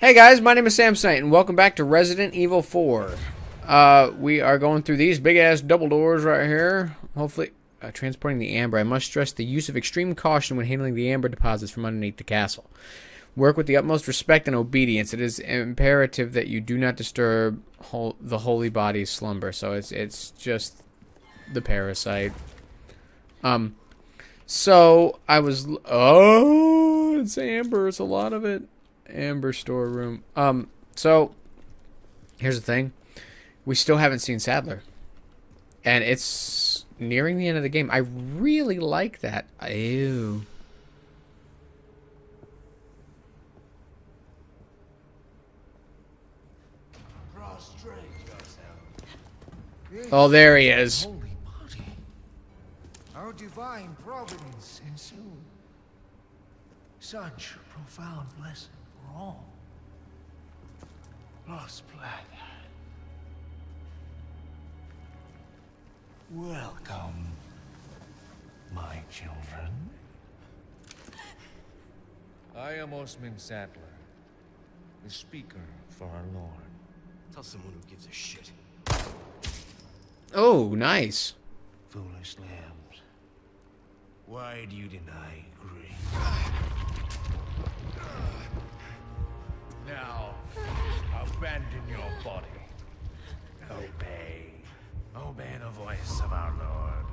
Hey guys, my name is Sam Saint, and welcome back to Resident Evil 4. Uh, we are going through these big ass double doors right here. Hopefully, uh, transporting the amber. I must stress the use of extreme caution when handling the amber deposits from underneath the castle. Work with the utmost respect and obedience. It is imperative that you do not disturb the holy body's slumber. So it's it's just the parasite. Um, so I was oh, it's amber. It's a lot of it. Amber storeroom. Um, so here's the thing: we still haven't seen Saddler, and it's nearing the end of the game. I really like that. Ew. Oh, there he is. Holy body. Our divine providence ensued. Such profound blessing for all. Lost blood. Welcome, my children. I am Osmund Saddler, the speaker for our Lord. Tell someone who gives a shit. Oh, nice. Foolish lambs. Why do you deny grace? Now, abandon your body. Obey. Obey the voice of our Lord.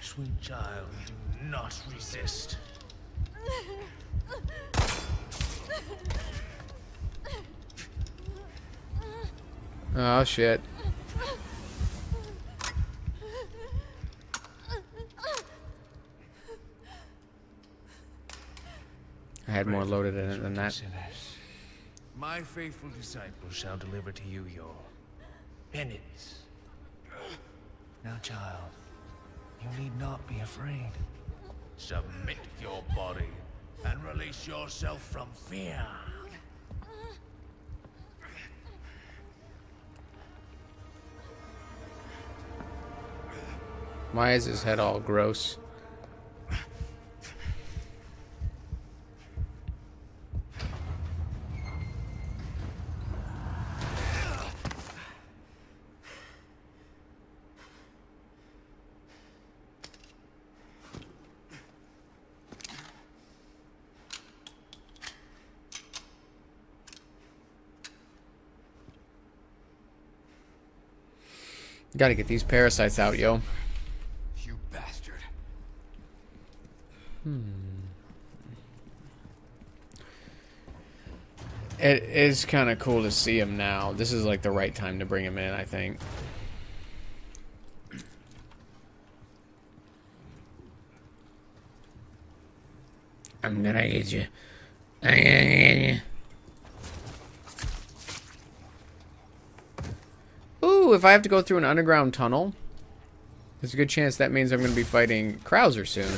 Sweet child, do not resist. Oh shit. I had more loaded in it than that. My faithful disciples shall deliver to you your penance. Now, child, you need not be afraid. Submit your body and release yourself from fear. Why is his head all gross? Gotta get these parasites out, yo. You bastard. Hmm. It is kind of cool to see him now. This is like the right time to bring him in, I think. I'm gonna get you. I'm gonna get you. Ooh, if I have to go through an underground tunnel, there's a good chance that means I'm gonna be fighting Krauser soon.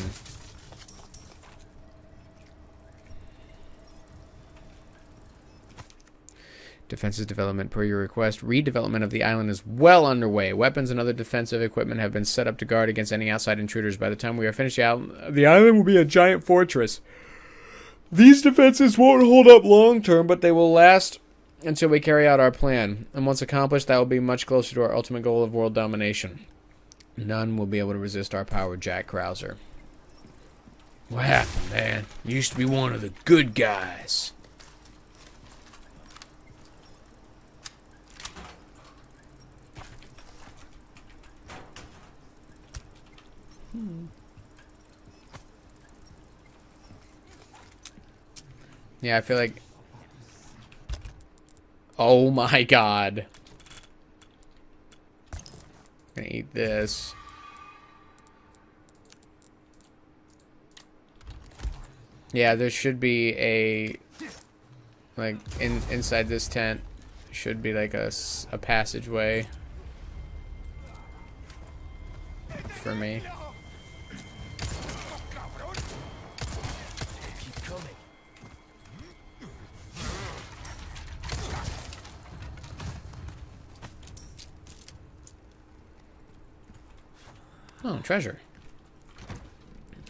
Defenses development per your request. Redevelopment of the island is well underway. Weapons and other defensive equipment have been set up to guard against any outside intruders. By the time we are finished, the island will be a giant fortress. These defenses won't hold up long term, but they will last until we carry out our plan. And once accomplished, that will be much closer to our ultimate goal of world domination. None will be able to resist our power, Jack Krauser. What happened, man? You used to be one of the good guys. Hmm. Yeah, I feel like. Oh my god. Gonna eat this. Yeah, there should be a like in inside this tent should be like a, a passageway for me. Oh, treasure.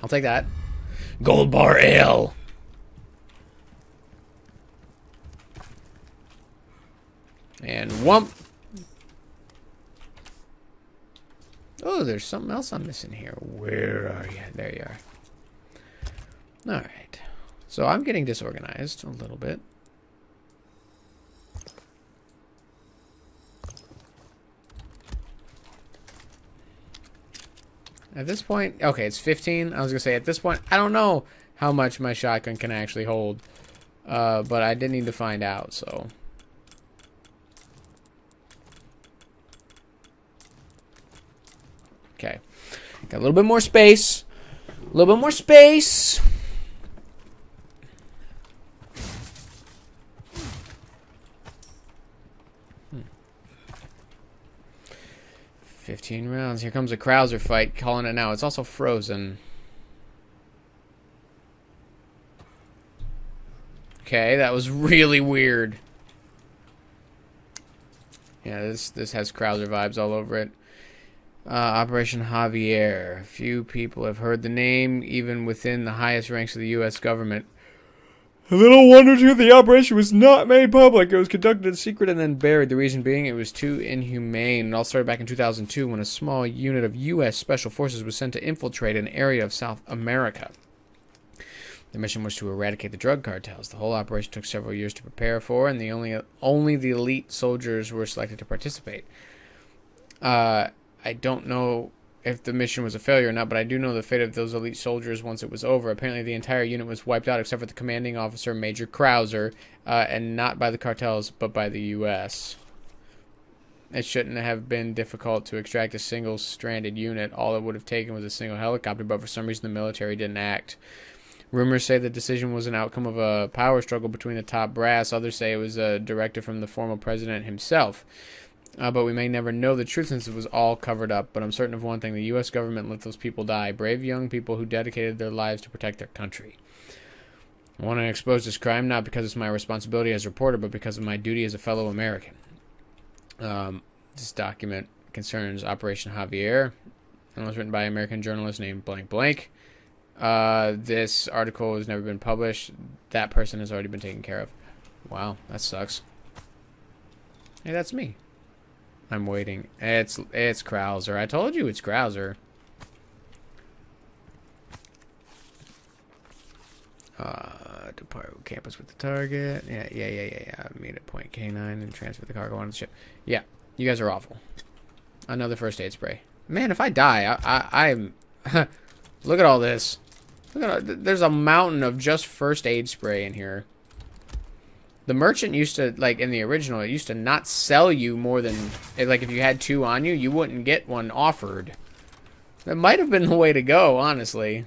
I'll take that. Gold bar ale. And whump. Oh, there's something else I'm missing here. Where are you? There you are. All right. So I'm getting disorganized a little bit. At this point, okay, it's 15. I was going to say, at this point, I don't know how much my shotgun can actually hold. Uh, but I did need to find out, so... Okay. Got a little bit more space. A little bit more space. 15 rounds. Here comes a Krauser fight. Calling it now. It's also frozen. Okay, that was really weird. Yeah, this this has Krauser vibes all over it. Uh, Operation Javier. Few people have heard the name, even within the highest ranks of the U.S. government. Little wonder too the operation was not made public. It was conducted in secret and then buried. The reason being it was too inhumane. It all started back in 2002 when a small unit of U.S. Special Forces was sent to infiltrate an area of South America. The mission was to eradicate the drug cartels. The whole operation took several years to prepare for, and the only only the elite soldiers were selected to participate. Uh, I don't know if the mission was a failure or not, but I do know the fate of those elite soldiers once it was over. Apparently, the entire unit was wiped out except for the commanding officer, Major Krauser, uh, and not by the cartels, but by the U.S. It shouldn't have been difficult to extract a single stranded unit. All it would have taken was a single helicopter, but for some reason the military didn't act. Rumors say the decision was an outcome of a power struggle between the top brass. Others say it was a directive from the former president himself. Uh, but we may never know the truth since it was all covered up. But I'm certain of one thing the U.S. government let those people die brave young people who dedicated their lives to protect their country. I want to expose this crime not because it's my responsibility as a reporter, but because of my duty as a fellow American. Um, this document concerns Operation Javier and was written by an American journalist named blank blank. Uh, this article has never been published. That person has already been taken care of. Wow, that sucks. Hey, that's me. I'm waiting. It's it's Krauser. I told you it's Krauser. Uh, depart campus with the target. Yeah, yeah, yeah, yeah, yeah. Meet at point K9 and transfer the cargo on the ship. Yeah, you guys are awful. Another first aid spray. Man, if I die, I, I, I'm... Look at all this. Look at all, There's a mountain of just first aid spray in here. The merchant used to, like, in the original, it used to not sell you more than, eh, like, if you had two on you, you wouldn't get one offered. That might have been the way to go, honestly.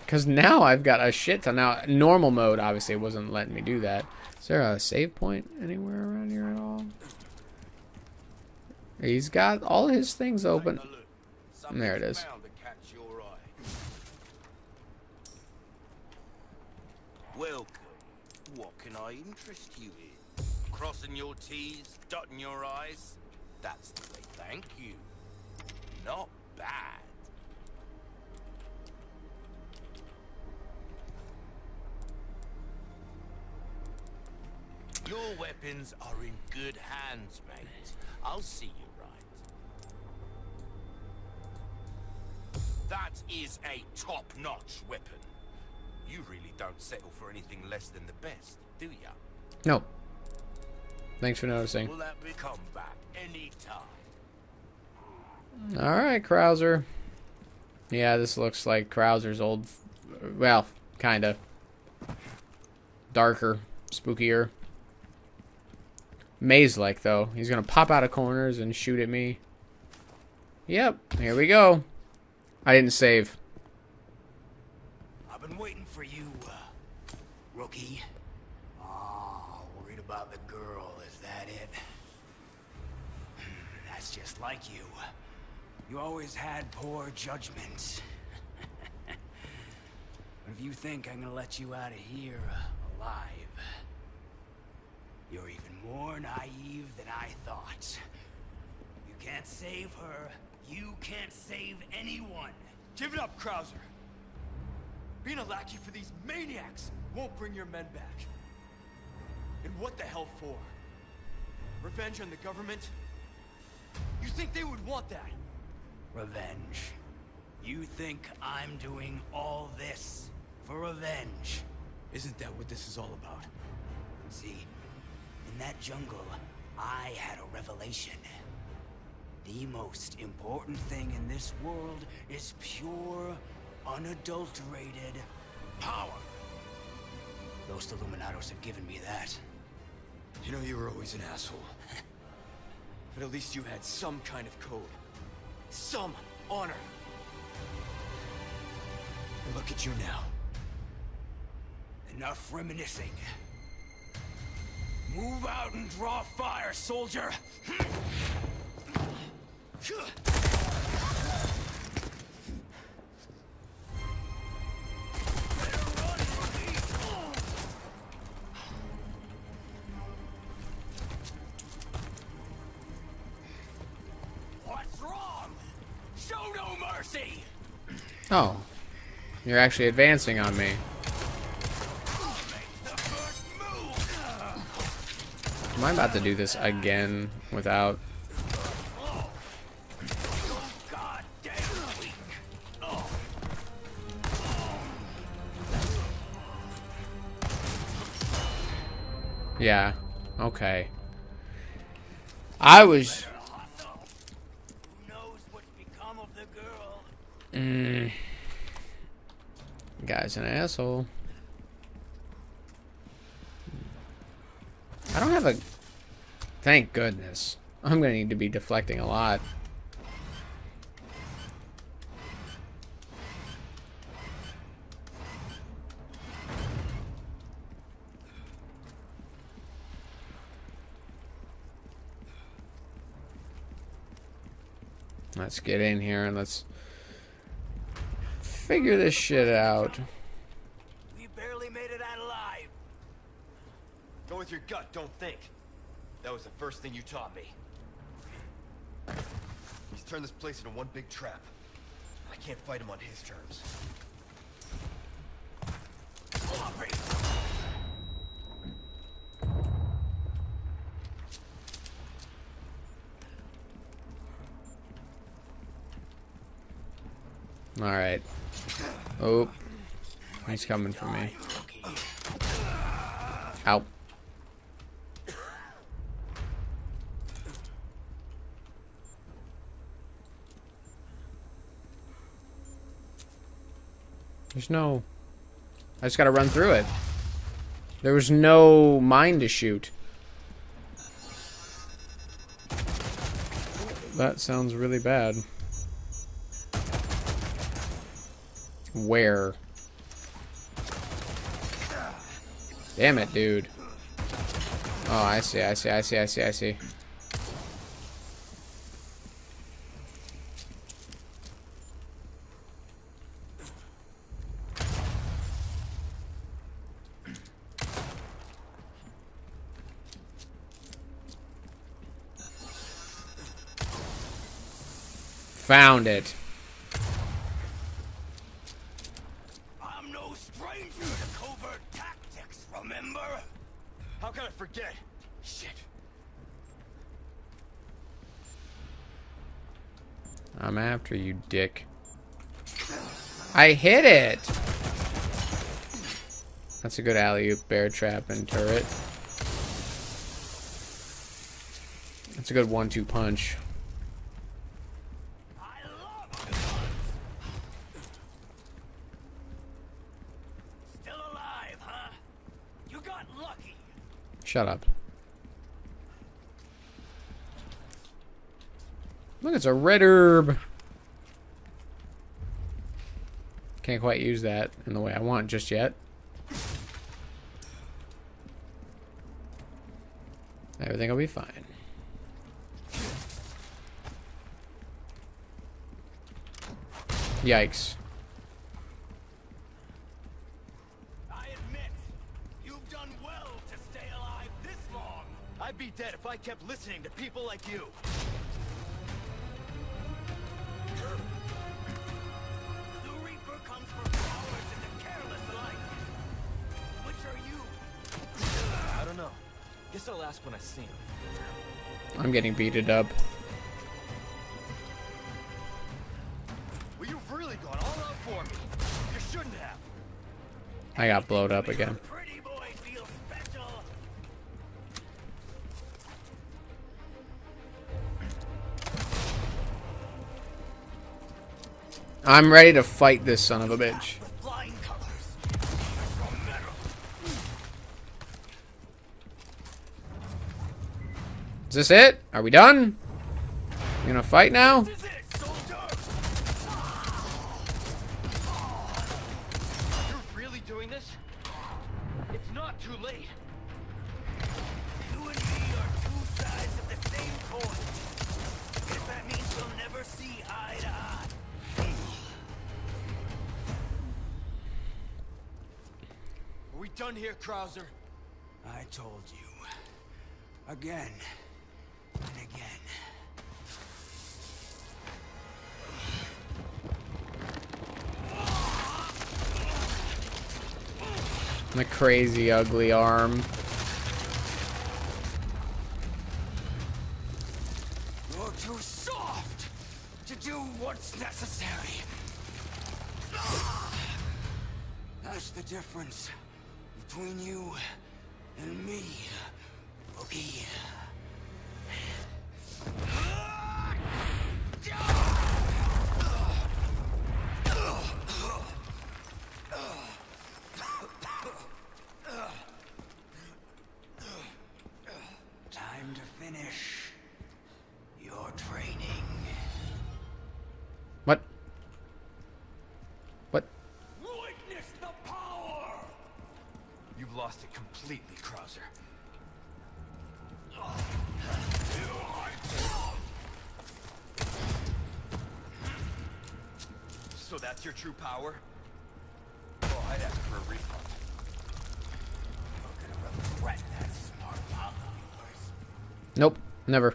Because now I've got a shit ton. Now, normal mode, obviously, wasn't letting me do that. Is there a save point anywhere around here at all? He's got all his things open. There it is. Welcome. What can I interest you in? Crossing your T's, dotting your I's? That's the way, thank you. Not bad. Your weapons are in good hands, mate. I'll see you right. That is a top-notch weapon. You really don't settle for anything less than the best, do ya? No. Thanks for noticing. Will that be come back anytime? All right, Krauser. Yeah, this looks like Krauser's old. Well, kinda. Darker, spookier. Maze-like, though. He's gonna pop out of corners and shoot at me. Yep, here we go. I didn't save. I've been waiting for you, uh, rookie. Oh, worried about the girl, is that it? That's just like you. You always had poor judgment. but if you think I'm gonna let you out of here uh, alive, you're even more naive than I thought. You can't save her. You can't save anyone. Give it up, Krauser. Being a lackey for these maniacs won't bring your men back. And what the hell for? Revenge on the government? You think they would want that? Revenge. You think I'm doing all this for revenge? Isn't that what this is all about? See, in that jungle, I had a revelation. The most important thing in this world is pure, unadulterated power. Those Illuminados have given me that. You know you were always an asshole. but at least you had some kind of code. Some honor. And look at you now. Enough reminiscing. Move out and draw fire, soldier! Oh. You're actually advancing on me. Am I about to do this again without... God damn weak! Yeah. Okay. I was... Who knows what's become of the girl? Mm, guy's an asshole. I don't have a... Thank goodness. I'm gonna need to be deflecting a lot. Let's get in here and let's figure this shit out. We barely made it out alive. Go with your gut, don't think. That was the first thing you taught me. He's turned this place into one big trap. I can't fight him on his terms. Alright. Oh. He's coming for me. Ow. There's no... I just gotta run through it. There was no mine to shoot. That sounds really bad. Where? Damn it, dude. Oh, I see, I see, I see, I see, I see. Found it. After you, dick. I hit it! That's a good alley-oop, bear trap, and turret. That's a good one-two punch. I love guns. Still alive, huh? You got lucky. Shut up. Look, it's a red herb. Can't quite use that in the way I want just yet. Everything will be fine. Yikes. I admit, you've done well to stay alive this long. I'd be dead if I kept listening to people like you. Guess I'll ask when I see him. I'm getting beated up. Well, you've really gone all out for me. You shouldn't have. I got blowed up again. Pretty boy feels special. I'm ready to fight this son of a bitch. Is this it? Are we done? You gonna fight now? Crazy ugly arm. You're too soft to do what's necessary. That's the difference between you and me, Rookie. Never.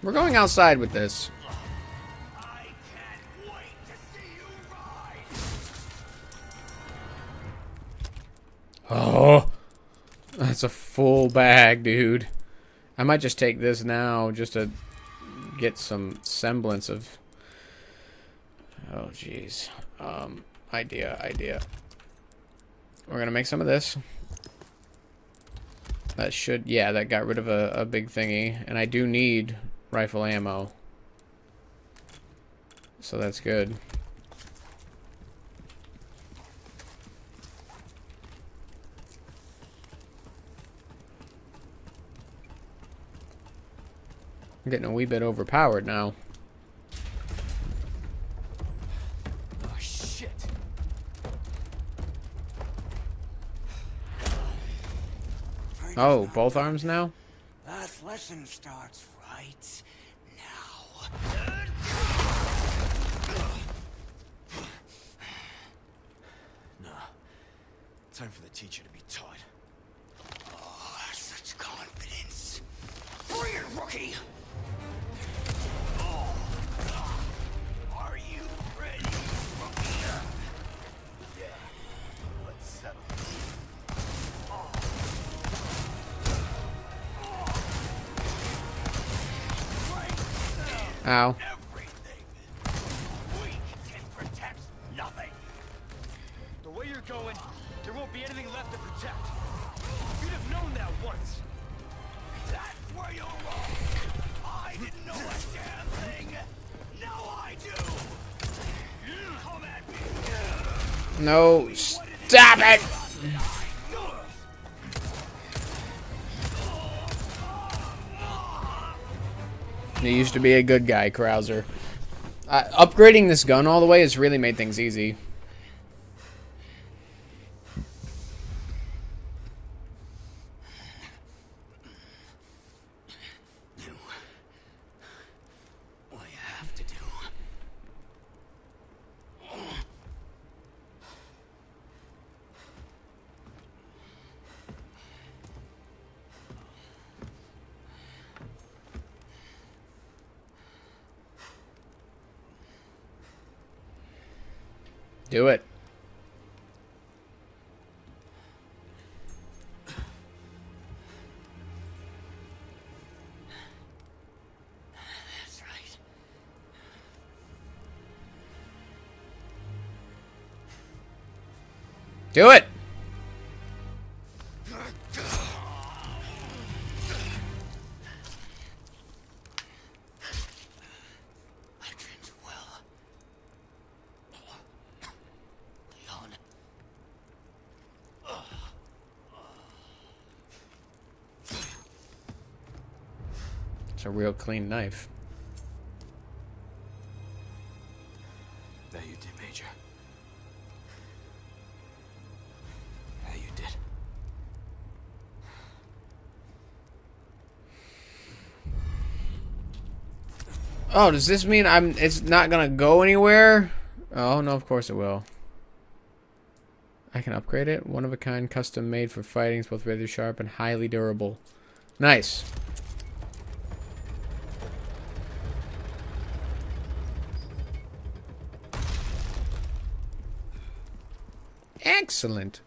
We're going outside with this. Oh. That's a full bag, dude. I might just take this now just to get some semblance of... Oh, jeez. Um, idea, idea. We're gonna make some of this. That should... Yeah, that got rid of a, a big thingy. And I do need rifle ammo. So that's good. I'm getting a wee bit overpowered now. Oh, shit. Oh, both arms now? Last lesson starts right now. Time for the teacher to be Ow. Everything. We can protect nothing. The way you're going, there won't be anything left to protect. You'd have known that once. That's where you're wrong. I didn't know a damn thing. Now I do. Come at me. No, stop it! You used to be a good guy, Krauser. Uh, upgrading this gun all the way has really made things easy. Do what you have to do. Do it. Real clean knife. That you did, Major. That you did. Oh, does this mean I'm? It's not gonna go anywhere? Oh no, of course it will. I can upgrade it. One of a kind, custom made for fighting. It's both razor sharp and highly durable. Nice. Excellent.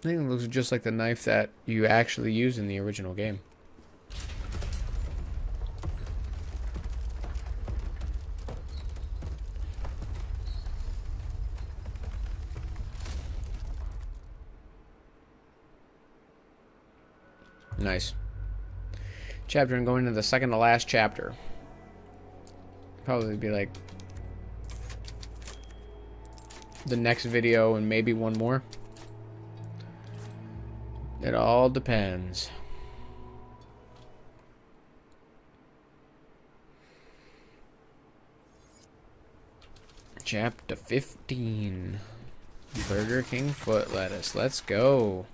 I think it looks just like the knife that you actually use in the original game. Nice. Chapter and going into the second to last chapter. Probably be like the next video and maybe one more. It all depends. Chapter 15. Burger King foot lettuce. Let's go.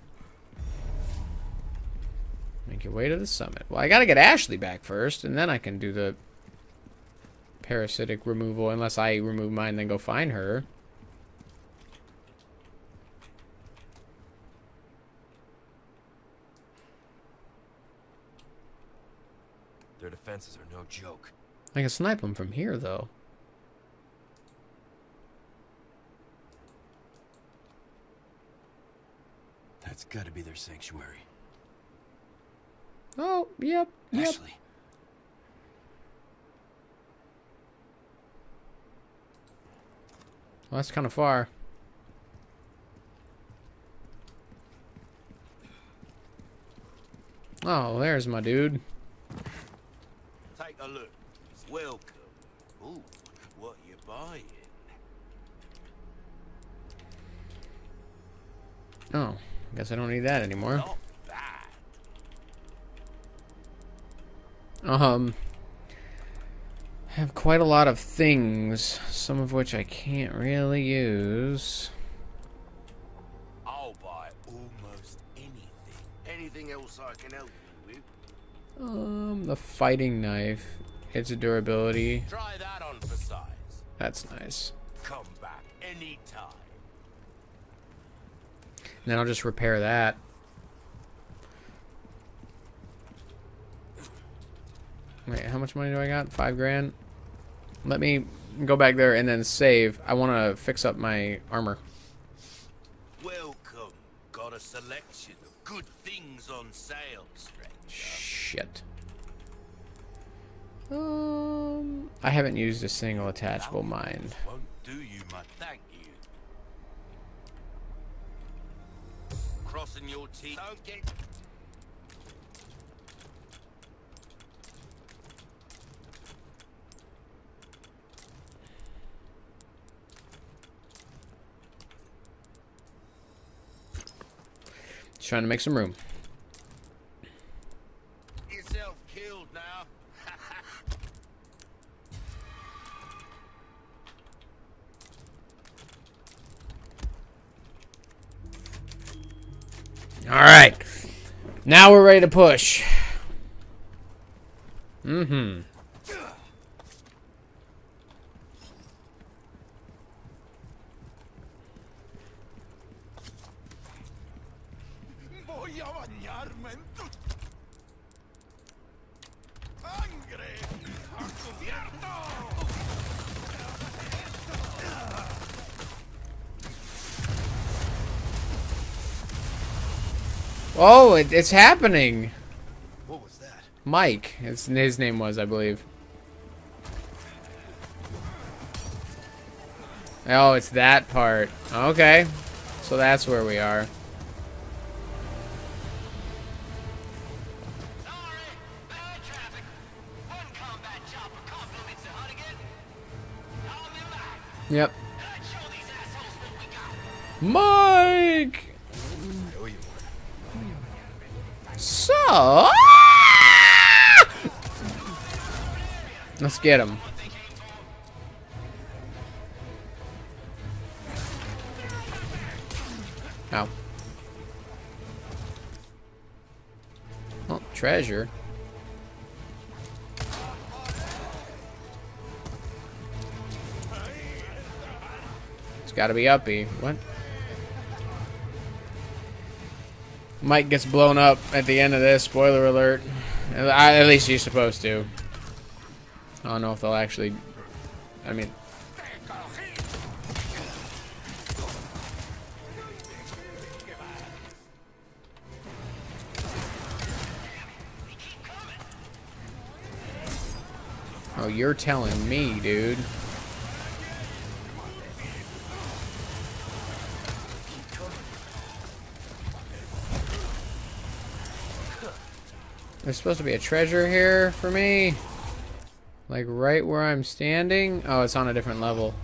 Make your way to the summit. Well, I gotta get Ashley back first, and then I can do the parasitic removal, unless I remove mine, then go find her. Their defenses are no joke. I can snipe them from here, though. That's gotta be their sanctuary. Oh, yep, yep. Ashley. Well, that's kind of far. Oh, there's my dude. Take a look. Welcome. Ooh, what you buying? Oh, guess I don't need that anymore. Not bad. Um, I have quite a lot of things, some of which I can't really use. I'll buy almost anything. Anything else I can help you with? Um, the fighting knife, its a durability, Try that on for size. that's nice. Come back anytime. And then I'll just repair that. Wait, how much money do I got? Five grand? Let me go back there and then save. I want to fix up my armor. Welcome. Got a selection of good things on sale, stranger. Shit. Um, I haven't used a single attachable mine. Won't do you much. Thank you. Crossing your teeth. Trying to make some room. yourself killed now. All right. Now we're ready to push. Mm-hmm. Oh, it, it's happening. What was that? Mike. It's, his name was, I believe. Oh, it's that part. Okay. So that's where we are. So... Let's get him. Ow. Oh, treasure. It's gotta be uppy. What? Mike gets blown up at the end of this. Spoiler alert. At least he's supposed to. I don't know if they'll actually. I mean. Oh, you're telling me, dude. There's supposed to be a treasure here for me. Like right where I'm standing. Oh, it's on a different level.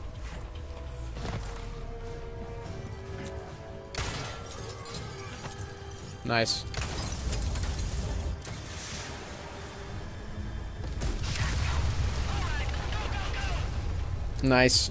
Nice. Nice.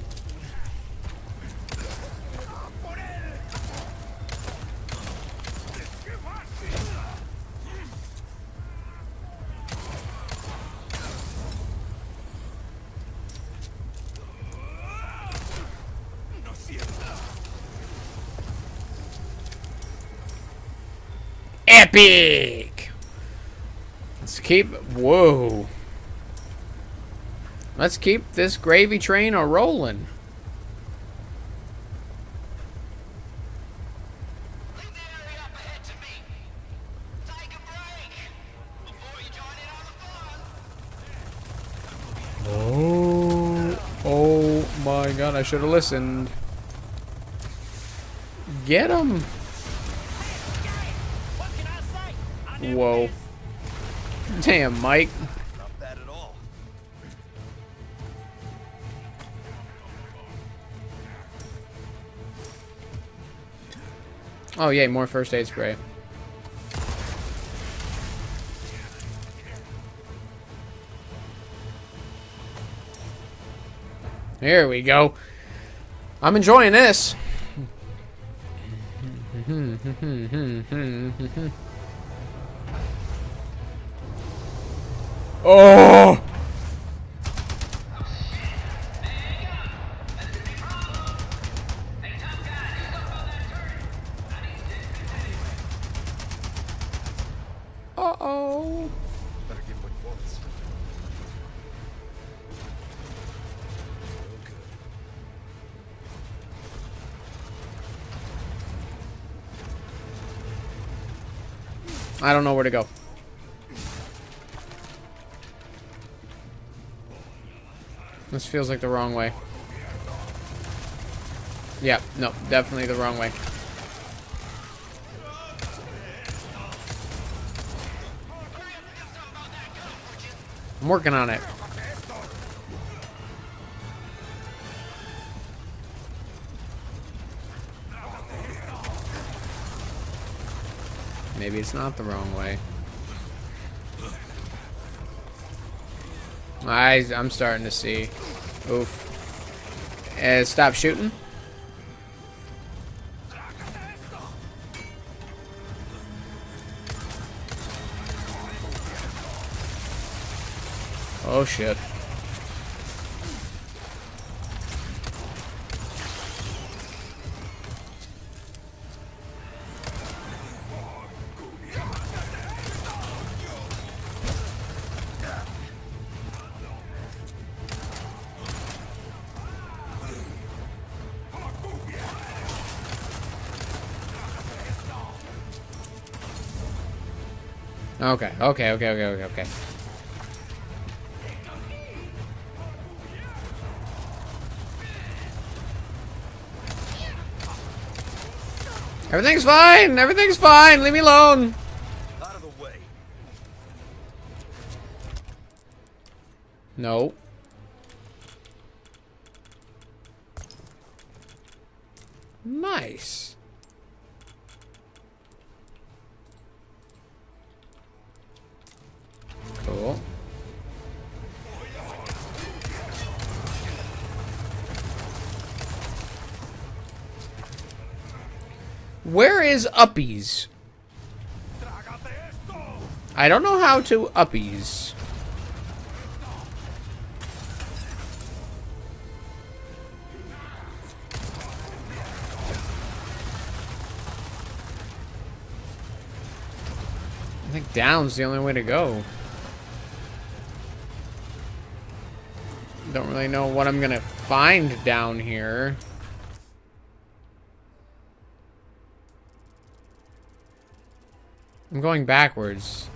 Epic! Let's keep. Whoa. Let's keep this gravy train a rolling. Leave the area up ahead to me. Take a break before you join in on the fun. Oh. Oh my god, I should have listened. Get him! Whoa. Damn, Mike. Not bad at all. Oh, yay, more first aid spray. Here we go. I'm enjoying this. Oh! This feels like the wrong way. Yeah, no, definitely the wrong way. I'm working on it. Maybe it's not the wrong way. I, I'm starting to see. Oof. Uh, stop shooting. Oh shit. Okay, okay, okay, okay, okay, okay. Everything's fine! Everything's fine! Leave me alone! Out of the way. No. Is uppies? I don't know how to uppies. I think down's the only way to go. Don't really know what I'm gonna find down here. Going backwards.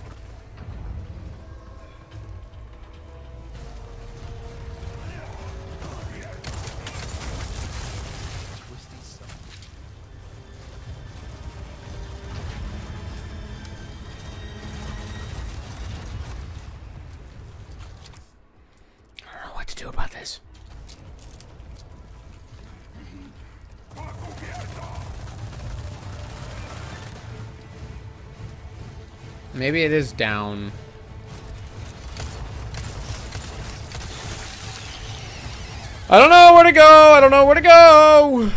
Maybe it is down. I don't know where to go. I don't know where to go.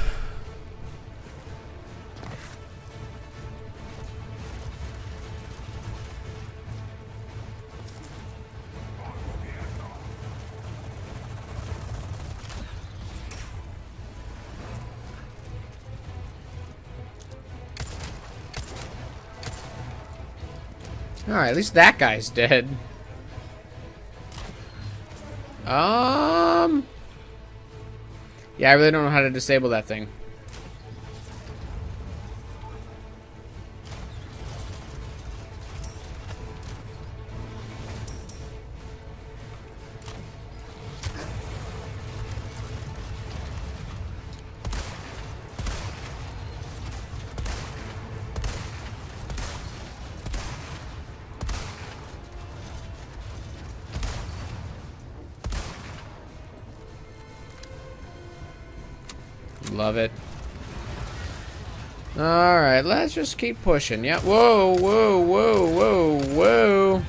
Alright, at least that guy's dead. Um... Yeah, I really don't know how to disable that thing. Love it. Alright, let's just keep pushing. Yeah. Whoa, whoa, whoa, whoa, whoa.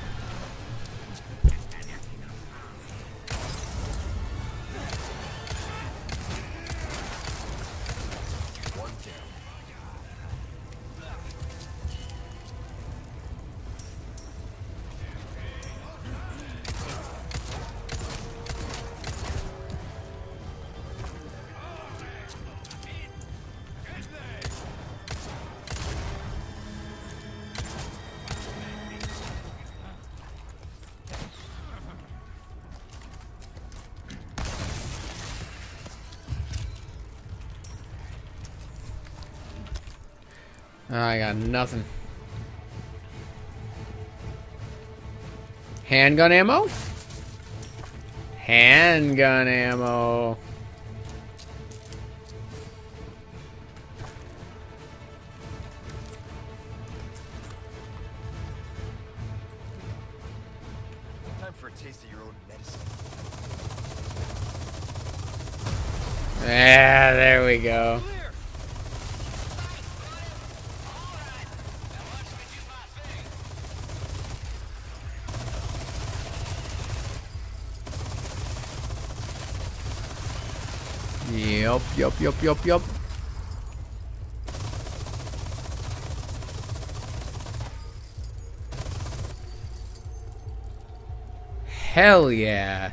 Got nothing. Handgun ammo? Handgun ammo. Yup, yup, yup. Hell yeah.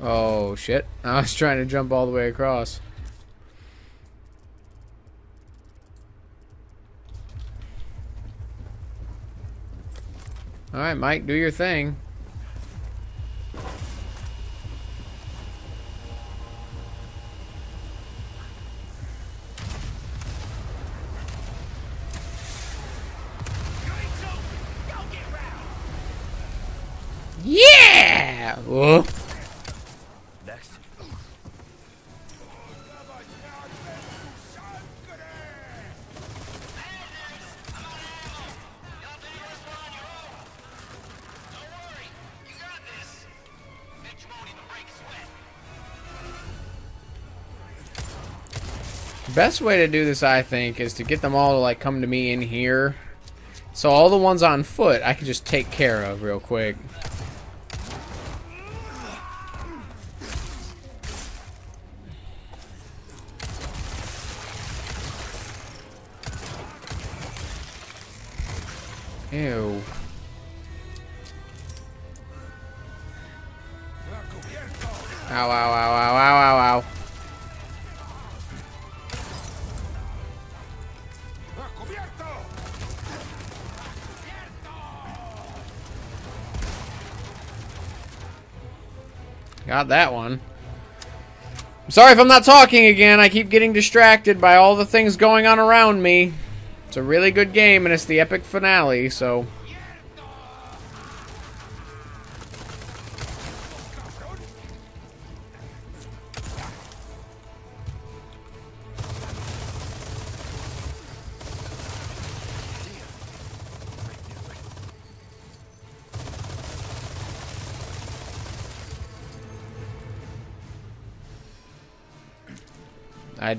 Oh shit. I was trying to jump all the way across. Alright, Mike, do your thing. Best way to do this, I think, is to get them all to like come to me in here. So all the ones on foot, I can just take care of real quick. Got that one. I'm sorry if I'm not talking again. I keep getting distracted by all the things going on around me. It's a really good game, and it's the epic finale, so...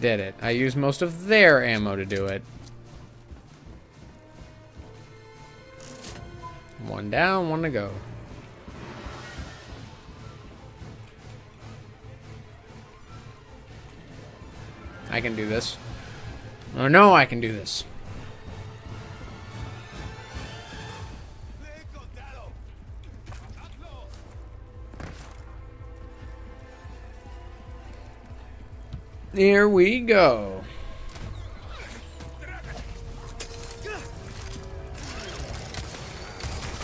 did it. I used most of their ammo to do it. One down, one to go. I can do this. Oh no, I can do this. Here we go.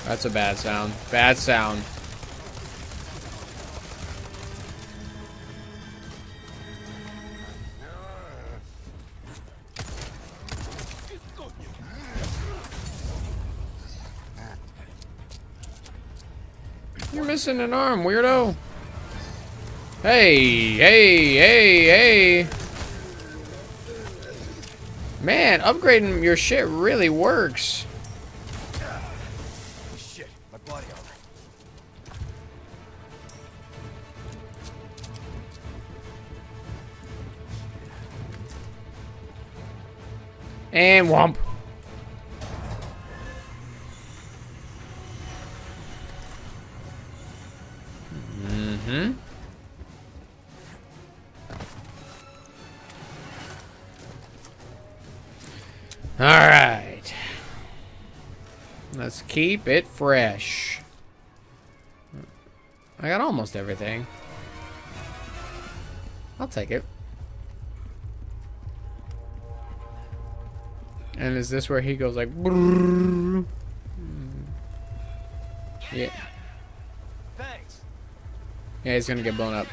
That's a bad sound. Bad sound. You're missing an arm, weirdo. Hey, hey, hey, hey. Man, upgrading your shit really works. Shit, my body armor. And whomp. All right. Let's keep it fresh. I got almost everything. I'll take it. And is this where he goes like? brrrr? Yeah. Thanks. Yeah, he's gonna get blown up.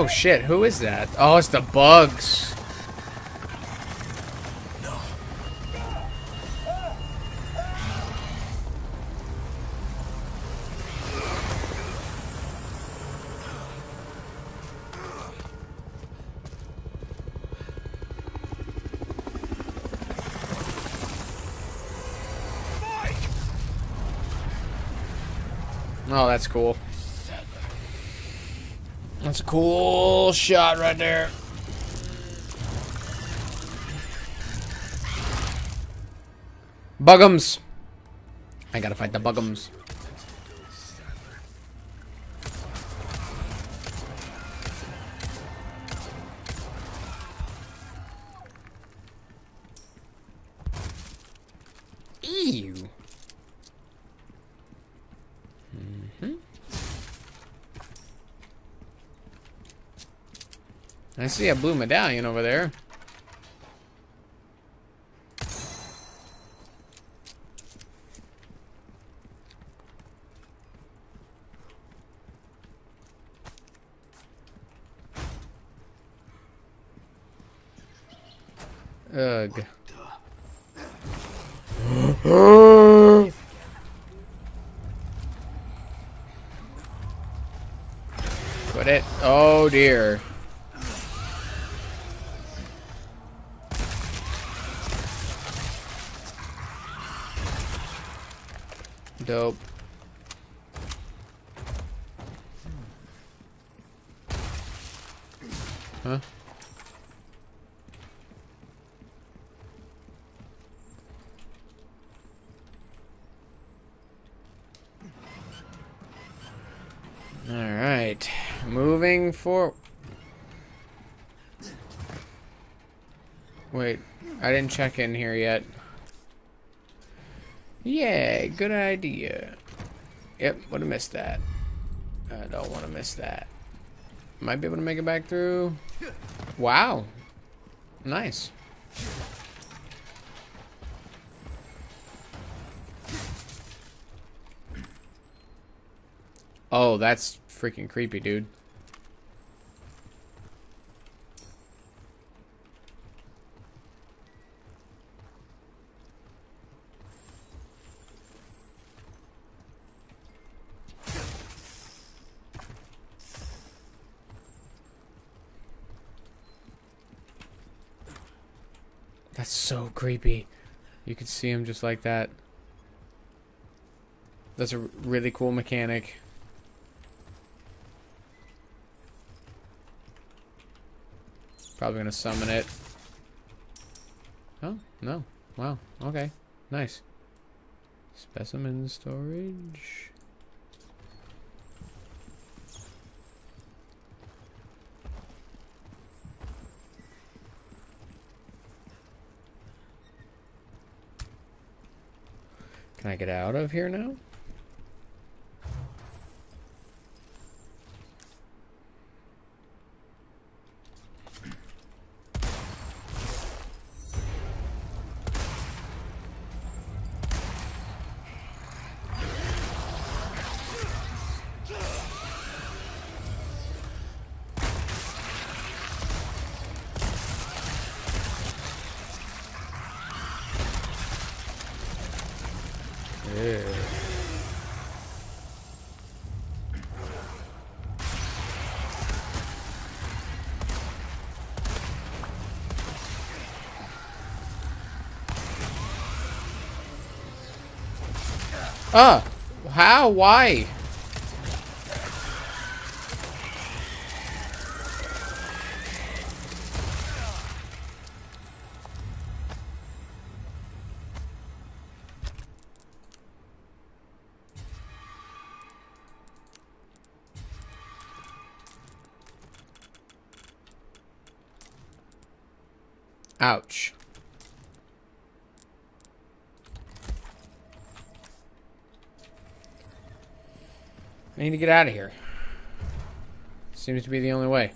Oh shit, who is that? Oh, it's the bugs. No. Oh, that's cool. That's a cool shot right there. Bugums. I gotta fight the bugums. I see a blue medallion over there. Ugh. Put it. Oh dear. Wait. I didn't check in here yet. Yeah, good idea. Yep, would have missed that. I don't want to miss that. Might be able to make it back through. Wow. Nice. Oh, that's freaking creepy, dude. That's so creepy. You can see him just like that. That's a really cool mechanic. Probably gonna summon it. Oh, no. Wow. Okay. Nice. Specimen storage. Can I get out of here now? Yeah. Ah! How? Why? Ouch. I need to get out of here. Seems to be the only way.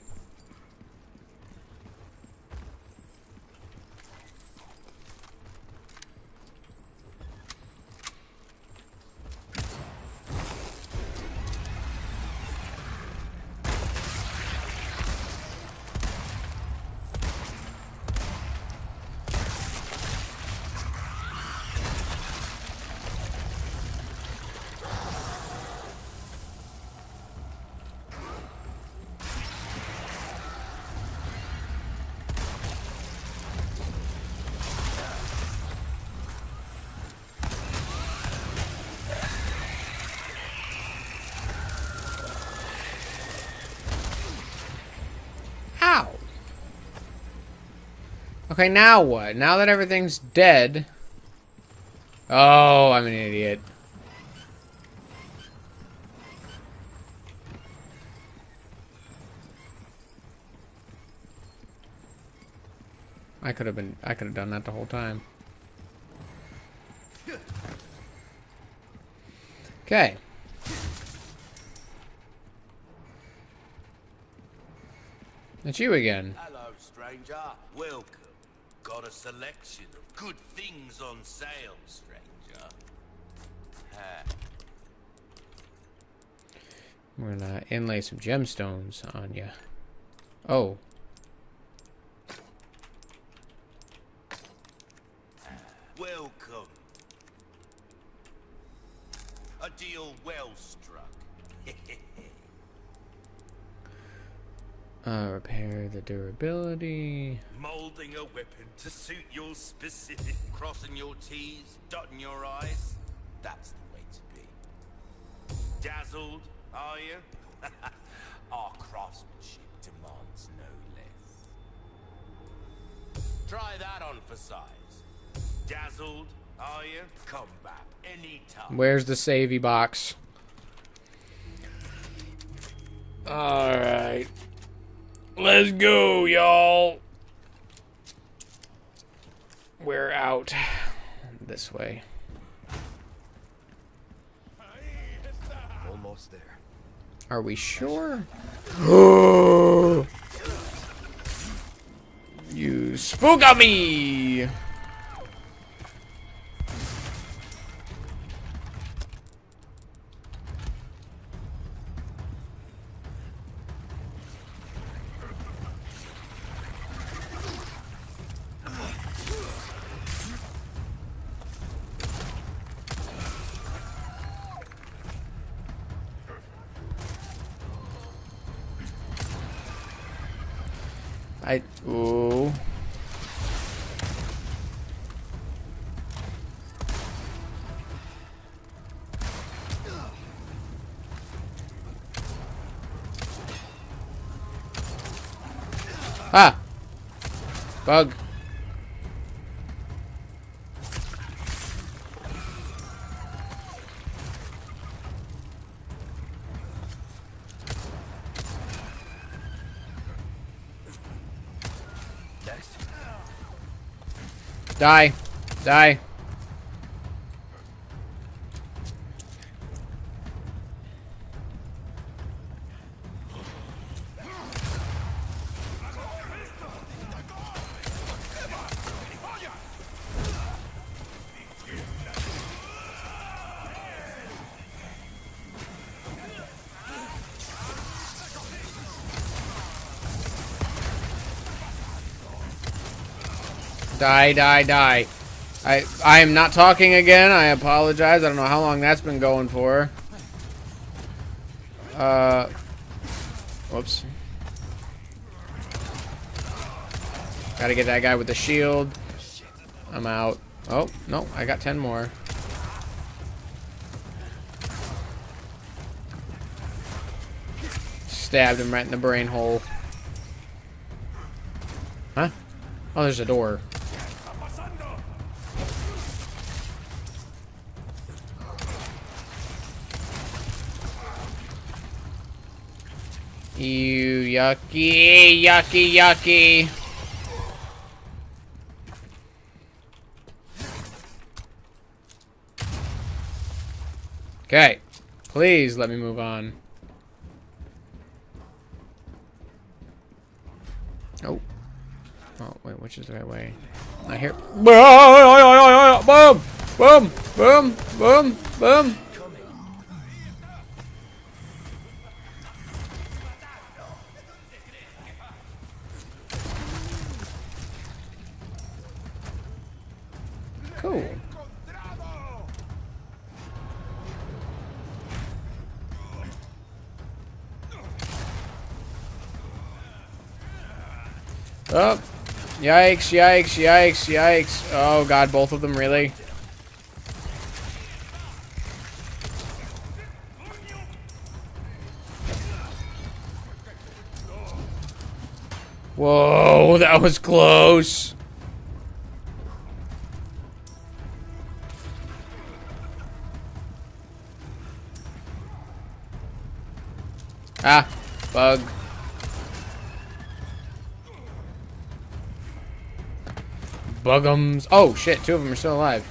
Ow! Okay, now what? Now that everything's dead... Oh, I'm an idiot. I could have been... I could have done that the whole time. Okay. It's you again. Hello, stranger. Welcome. Got a selection of good things on sale, stranger. Ha. We're gonna uh, inlay some gemstones on you. Oh. A deal well struck. Uh, repair the durability. Molding a weapon to suit your specific. Crossing your T's, dotting your I's. That's the way to be. Dazzled, are you? Our craftsmanship demands no less. Try that on for size. Dazzled, are you? Come back anytime. Where's the savey box? Alright. Let's go, y'all. We're out. This way. Almost there. Are we sure? you spook on me! I ooh. Ah. Bug. Die. Die. Die, die, die. I I am not talking again. I apologize. I don't know how long that's been going for. Uh Whoops. Gotta get that guy with the shield. I'm out. Oh, no, I got 10 more. Stabbed him right in the brain hole. Huh? Oh, there's a door. Ew, yucky, yucky, yucky. Okay. Please let me move on. Oh. Oh, wait, which is the right way? I hear. Boom! Boom! Boom! Boom! Boom! Cool. Yikes, yikes, yikes, yikes. Oh god, both of them really? Whoa, that was close. Ah, bug. Bugums. Oh shit, two of them are still alive.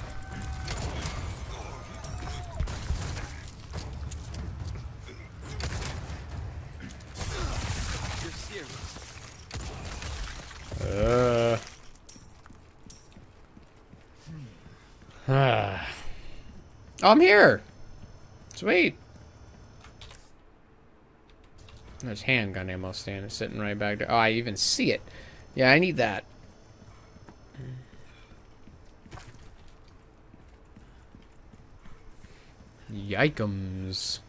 Uh. Ah. I'm here. Sweet. There's handgun ammo standing, sitting right back there. Oh, I even see it. Yeah, I need that. Yikums.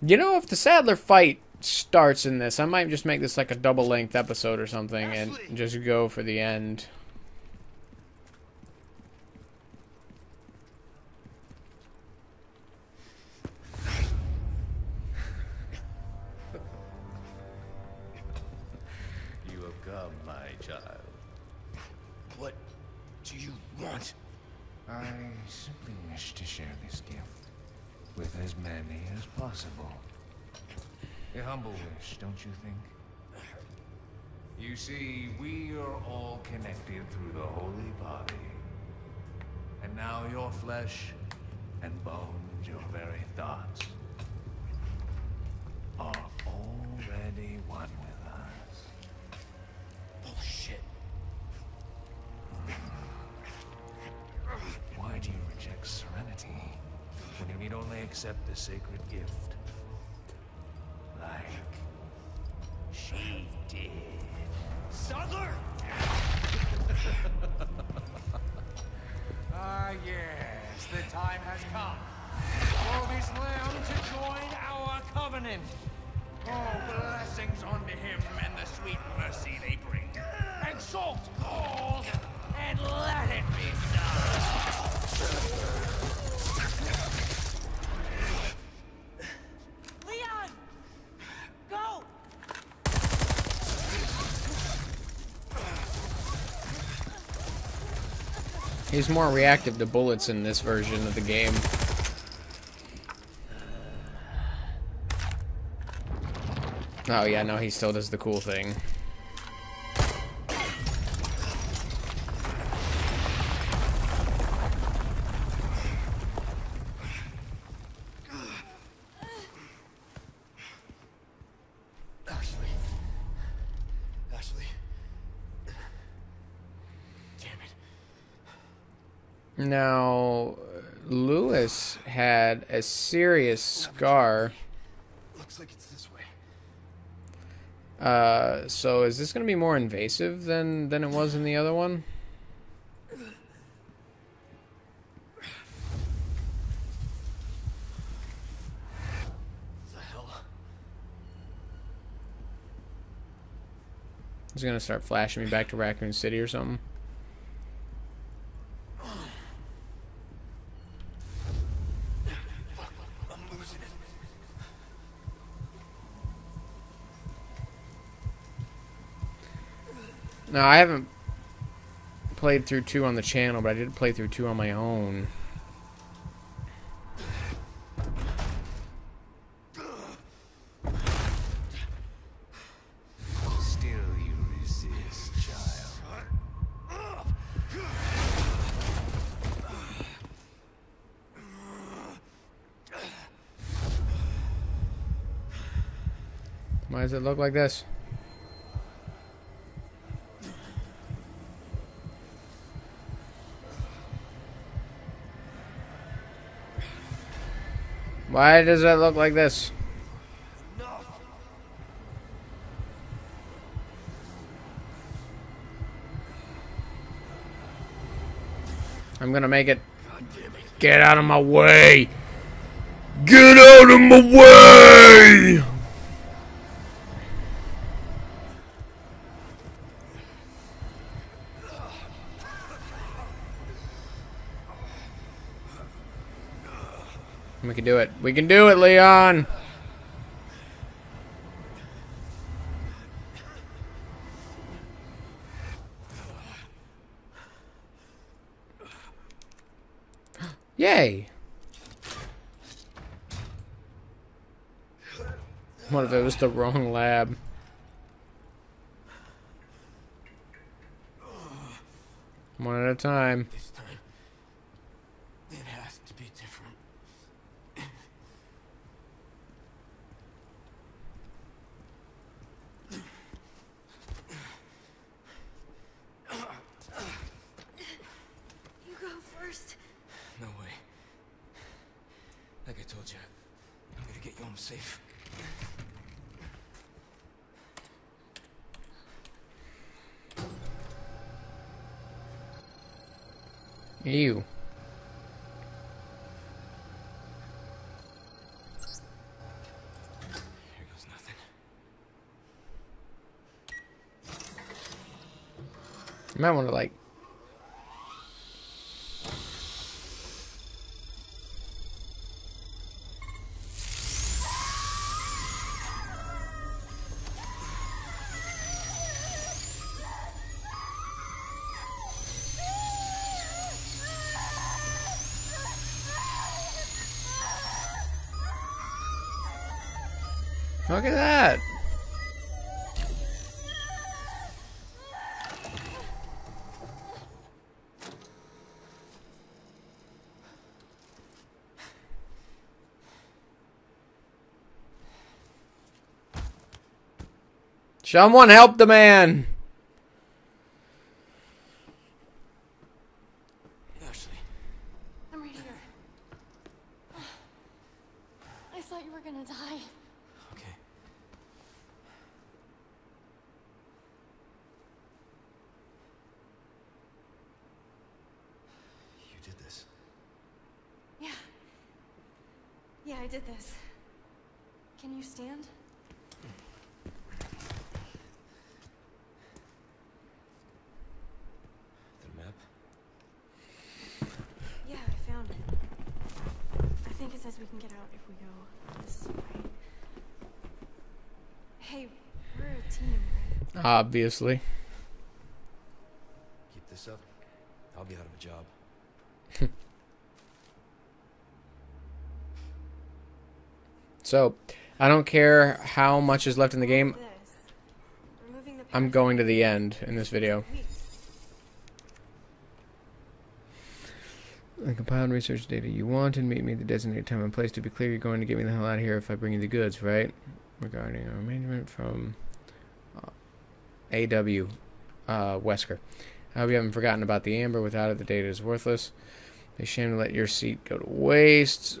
You know, if the Saddler fight starts in this, I might just make this like a double length episode or something and just go for the end. Possible. A humble wish, don't you think? You see, we are all connected through the holy body. And now your flesh and bones, your very thoughts, are already one with when you need only accept the sacred gift? Like she did. Saddler! Ah, yes, the time has come for this lamb to join our covenant. Oh, blessings unto him and the sweet mercy they bring. Exalt all and let it be so. Leon! Go! He's more reactive to bullets in this version of the game. Oh yeah, no, he still does the cool thing. Ashley. Ashley. Damn it. Now, Luis had a serious scar. Looks like it's this way. Uh, so is this going to be more invasive than than it was in the other one? The hell? He's going to start flashing me back to Raccoon City or something. I'm losing it. No, I haven't played through two on the channel, but I did play through two on my own. Still you resist, child. Why does it look like this? Why does it look like this? I'm gonna make it. Get out of my way! Get out of my way! We can do it. We can do it, Leon! Yay! What if it was the wrong lab? One at a time. This time, it has to be different. You go first. No way. Like I told you, I'm gonna get you home safe. Ew. Here goes nothing. You might want to like. Look at that. Someone help the man. Ashley, I'm right here. I thought you were gonna die. okay. You did this. Yeah. Yeah, I did this. Can you stand? The map? Yeah, I found it. I think it says we can get out if we go this way. Hey, we're a team, right? Obviously. Keep this up. I'll be out of a job. So, I don't care how much is left in the game. This. Removing the I'm going to the end in this video. weeks. The compiled research data you wanted. Meet me at the designated time and place. To be clear, you're going to get me the hell out of here if I bring you the goods, right? Regarding our arrangement from AW uh, Wesker. I hope you haven't forgotten about the amber. Without it, the data is worthless. They shame to let your seat go to waste.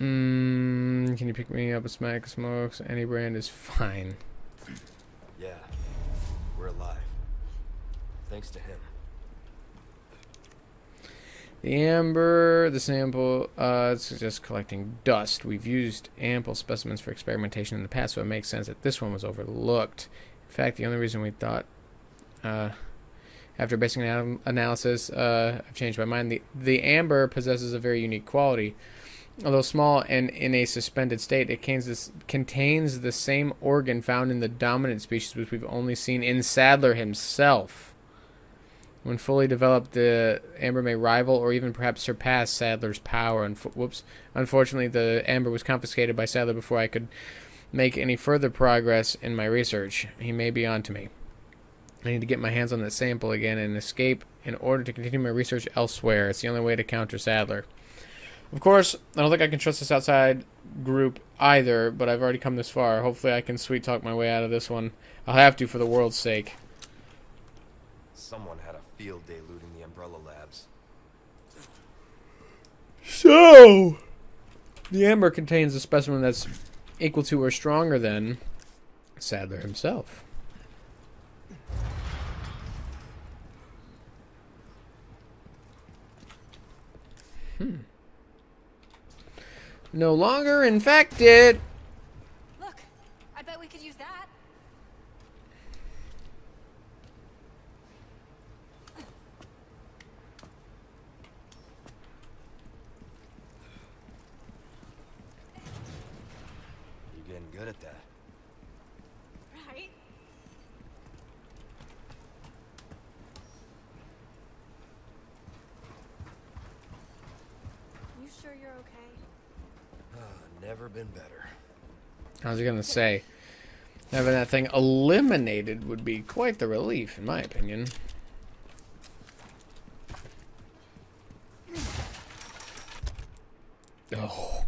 Mm, can you pick me up a smack smokes? Any brand is fine. Yeah. We're alive. Thanks to him. The amber, the sample, uh, it's just collecting dust. We've used ample specimens for experimentation in the past, so it makes sense that this one was overlooked. In fact, the only reason we thought, uh, after basic anal- analysis, uh, I've changed my mind. The the amber possesses a very unique quality. Although small and in a suspended state, it contains, this, contains the same organ found in the dominant species, which we've only seen in Saddler himself. When fully developed, the amber may rival or even perhaps surpass Saddler's power. And whoops! Unfortunately, the amber was confiscated by Saddler before I could make any further progress in my research. He may be on to me. I need to get my hands on that sample again and escape in order to continue my research elsewhere. It's the only way to counter Saddler. Of course, I don't think I can trust this outside group either, but I've already come this far. Hopefully, I can sweet talk my way out of this one. I'll have to for the world's sake. Someone had a field day looting the Umbrella Labs. So, the amber contains a specimen that's equal to or stronger than Saddler himself. Hmm. No longer infected. Look, I bet we could use that. You're getting good at that. Right? You sure you're okay? Ah, never been better. I was gonna say, having that thing eliminated would be quite the relief, in my opinion. Oh.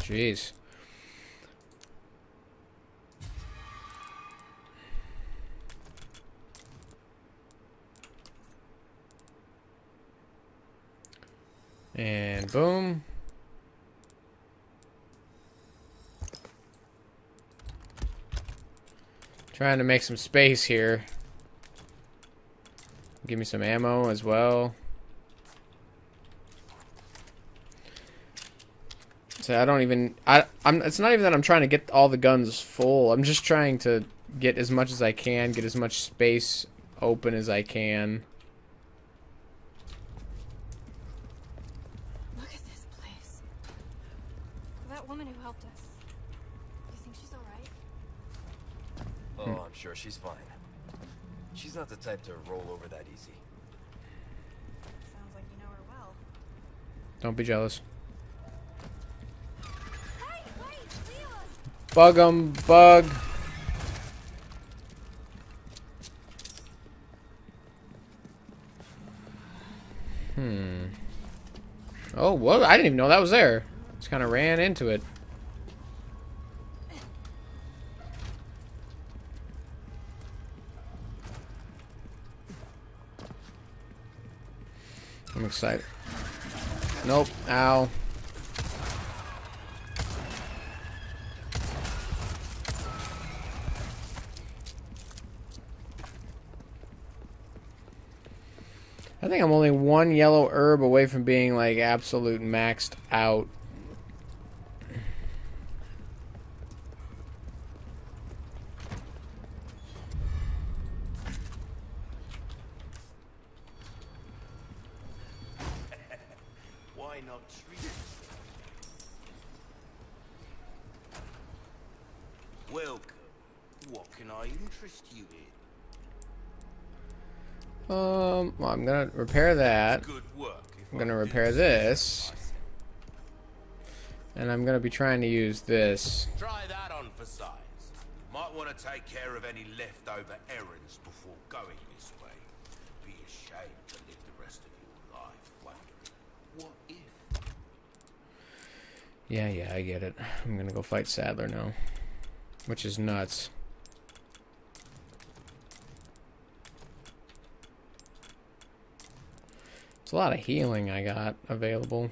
Jeez. And boom. Trying to make some space here. Give me some ammo as well. So I don't even I I'm it's not even that I'm trying to get all the guns full. I'm just trying to get as much as I can, get as much space open as I can. Look at this place. That woman who helped us. You think she's alright? Oh, I'm sure she's fine. She's not the type to roll over that easy. Sounds like you know her well. Don't be jealous. Hey, wait, Bug 'em, bug. Hmm. Oh, what? I didn't even know that was there. Just kind of ran into it. Excited. Nope. Ow. I think I'm only one yellow herb away from being like absolute maxed out. Why not treat it? Welcome. What can I interest you in? Um, well, I'm gonna repair that. Good work. if I'm gonna repair this. And I'm gonna be trying to use this. Try that on for size. Might want to take care of any leftover errands before going this way. Be ashamed to live the rest of your life wondering, what if? Yeah, yeah, I get it. I'm gonna go fight Saddler now. Which is nuts. It's a lot of healing I got available.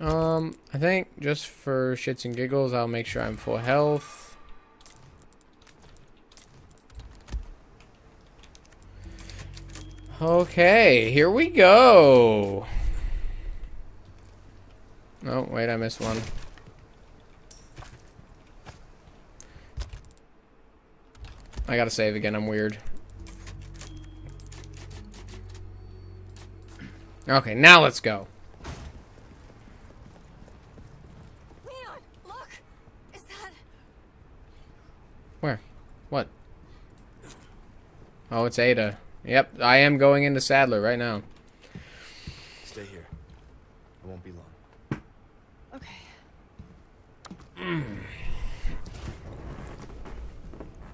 Um, I think just for shits and giggles, I'll make sure I'm full health. Okay, here we go. Oh, wait, I missed one. I gotta save again, I'm weird. Okay, now let's go. Leon, look! Is that... Where? What? Oh, it's Ada. Yep, I am going into Saddler right now. Stay here. It won't be long. Okay.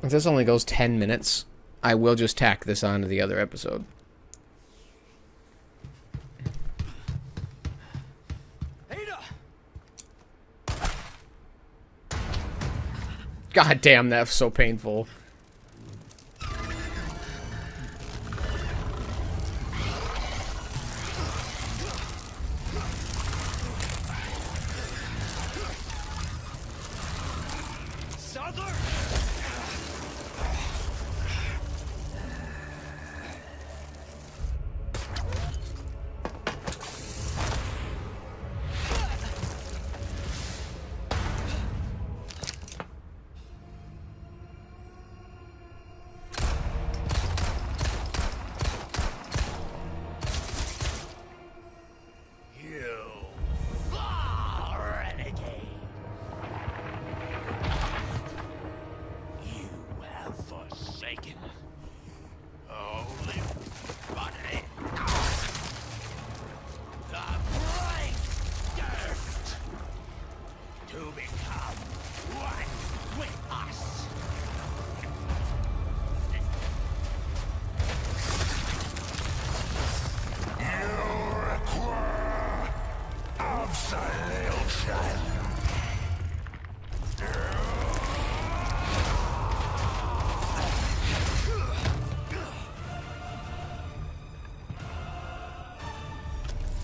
If this only goes 10 minutes, I will just tack this onto the other episode. God damn, that's so painful.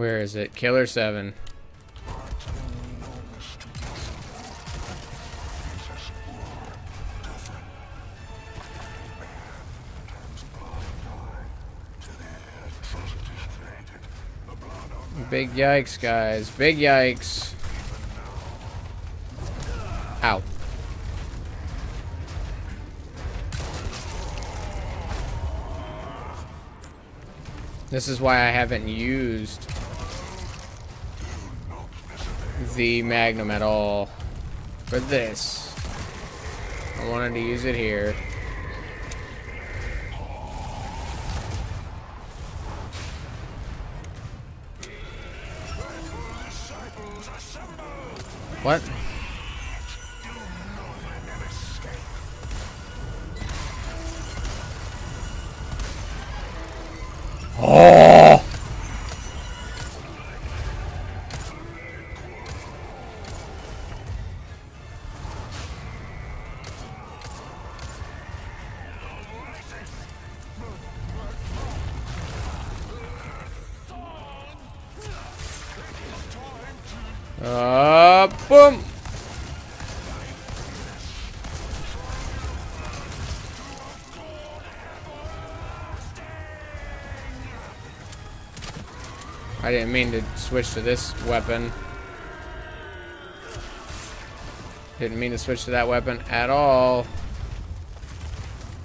Where is it? Killer 7. Big yikes, guys. Big yikes. Ow. This is why I haven't used the Magnum at all for this. I wanted to use it here. What? I didn't mean to switch to this weapon. Didn't mean to switch to that weapon at all.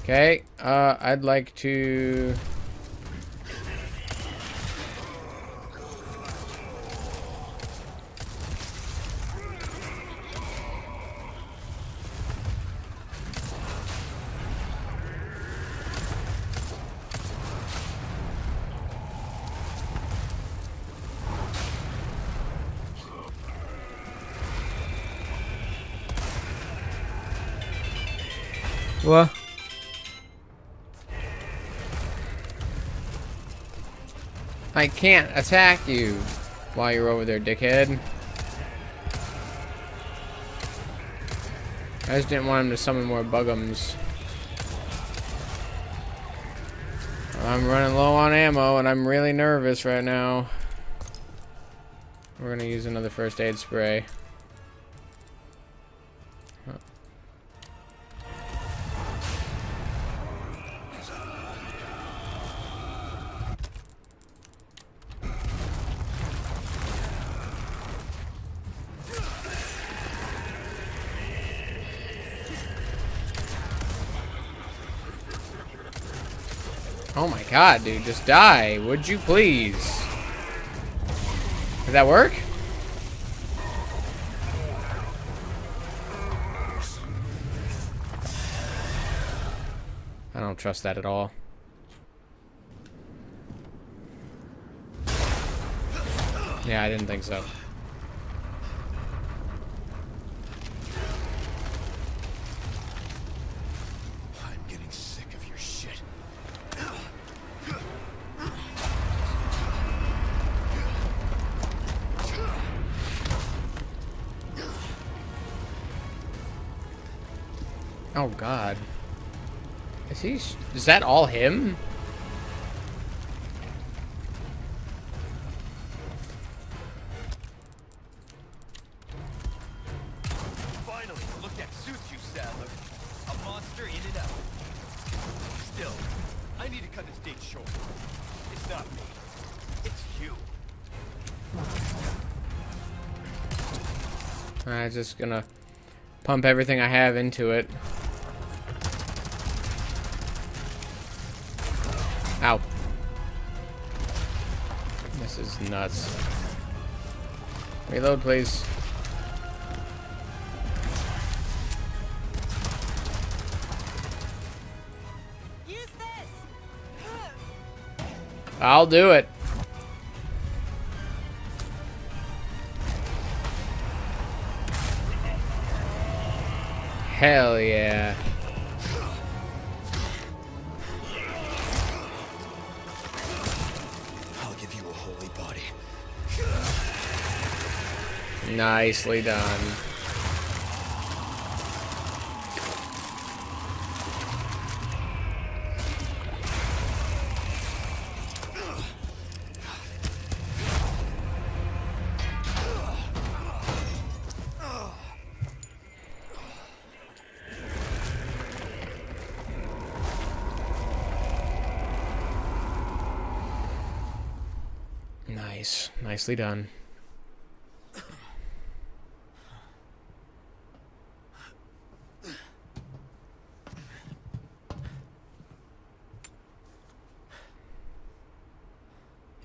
Okay, uh, I'd like to... I can't attack you while you're over there, dickhead. I just didn't want him to summon more bugums. I'm running low on ammo and I'm really nervous right now. We're gonna use another first aid spray. God, dude, just die. Would you please? Did that work? I don't trust that at all. Yeah, I didn't think so. God. Is he? Is that all him? Finally, look at suits you, Saddler. A monster in and out. Still, I need to cut this date short. It's not me. It's you. I'm just gonna pump everything I have into it. nuts. Reload, please. I'll do it. Hell yeah. Nicely done. Nice. Nicely done.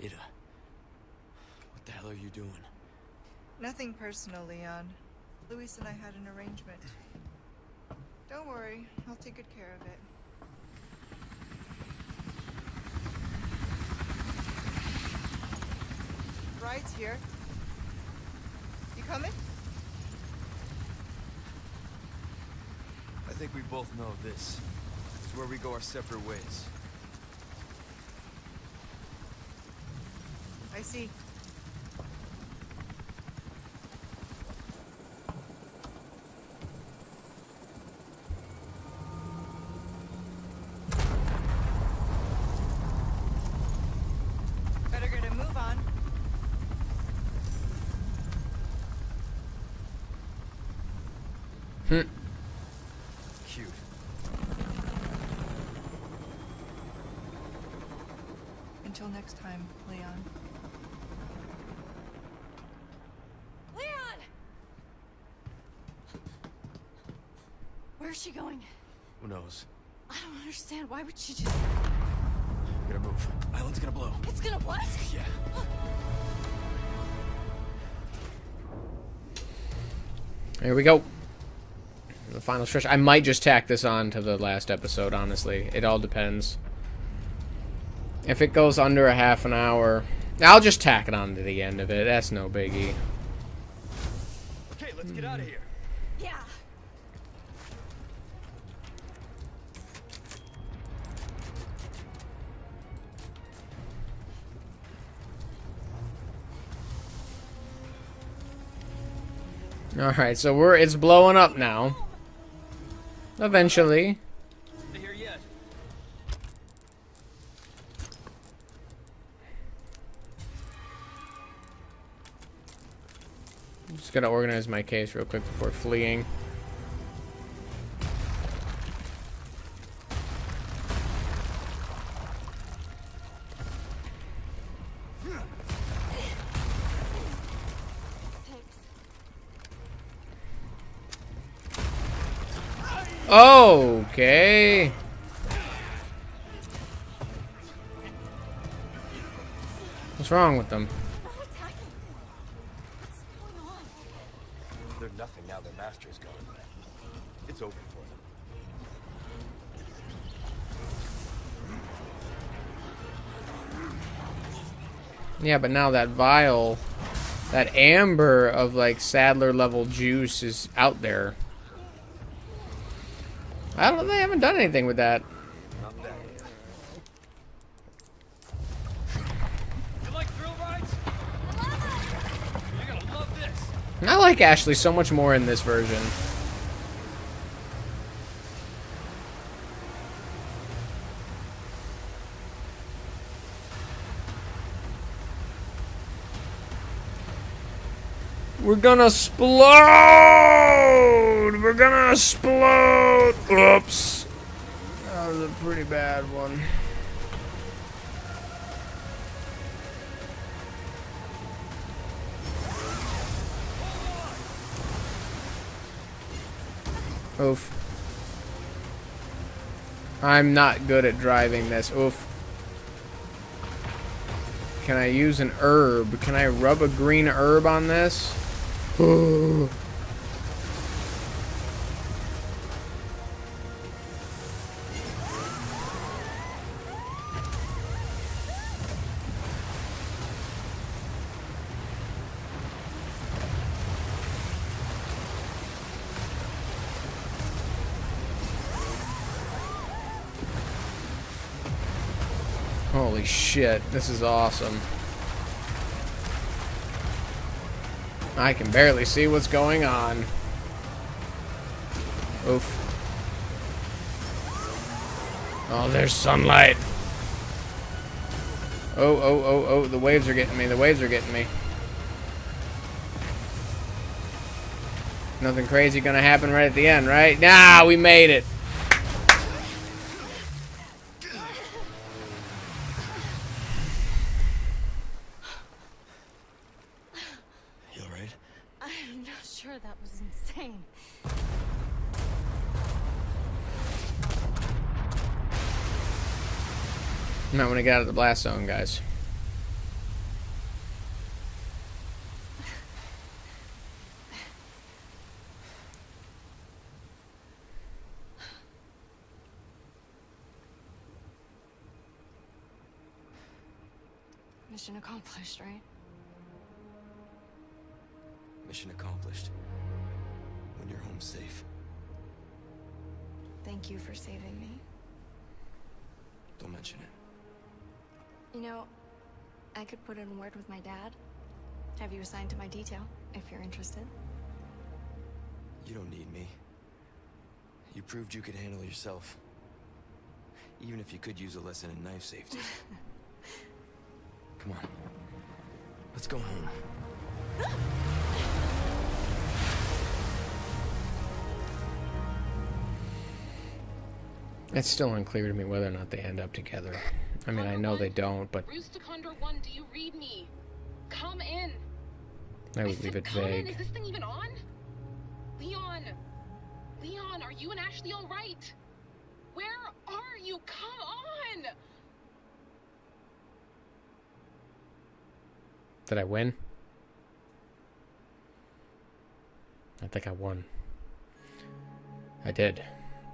Ada, what the hell are you doing? Nothing personal, Leon. Luis and I had an arrangement. Don't worry, I'll take good care of it. Ride's here. You coming? I think we both know this is where we go our separate ways. I see. Better get a move on. Hmm. Cute. Until next time, Leon. Leon! Where's she going? Who knows? I don't understand. Why would she just... We gotta move. Island's gonna blow. It's gonna what? Yeah. Here we go. The final stretch. I might just tack this on to the last episode, honestly. It all depends. If it goes under a half an hour, I'll just tack it on to the end of it. That's no biggie. Okay, let's get out of here. Yeah. Alright, so we're it's blowing up now. Eventually. Not here yet. Gotta organize my case real quick before fleeing. Okay. What's wrong with them? Yeah, but now that vial, that amber of like Saddler level juice is out there. I don't. They haven't done anything with that. Not that yet. You like thrill rides? You're gonna love this. I like Ashley so much more in this version. We're gonna explode! We're gonna explode! Oops. That was a pretty bad one. Oof. I'm not good at driving this. Oof. Can I use an herb? Can I rub a green herb on this? Oh. Holy shit, this is awesome. I can barely see what's going on. Oof. Oh, there's sunlight. Oh, oh, oh, oh, the waves are getting me. The waves are getting me. Nothing crazy gonna happen right at the end, right? Nah, we made it. You alright? I'm not sure that was insane. Might want to get out of the blast zone, guys. Mission accomplished, right? Mission accomplished. When you're home safe. Thank you for saving me. Don't mention it. You know, I could put in word with my dad. Have you assigned to my detail, if you're interested. You don't need me. You proved you could handle yourself. Even if you could use a lesson in knife safety. Come on. Let's go home. It's still unclear to me whether or not they end up together. I mean, I know they don't, but One, do you read me? Come in. I would said leave it come in. Is vague. this thing even on? Leon, Leon, are you and Ashley all right? Where are you? Come on. Did I win? I think I won. I did.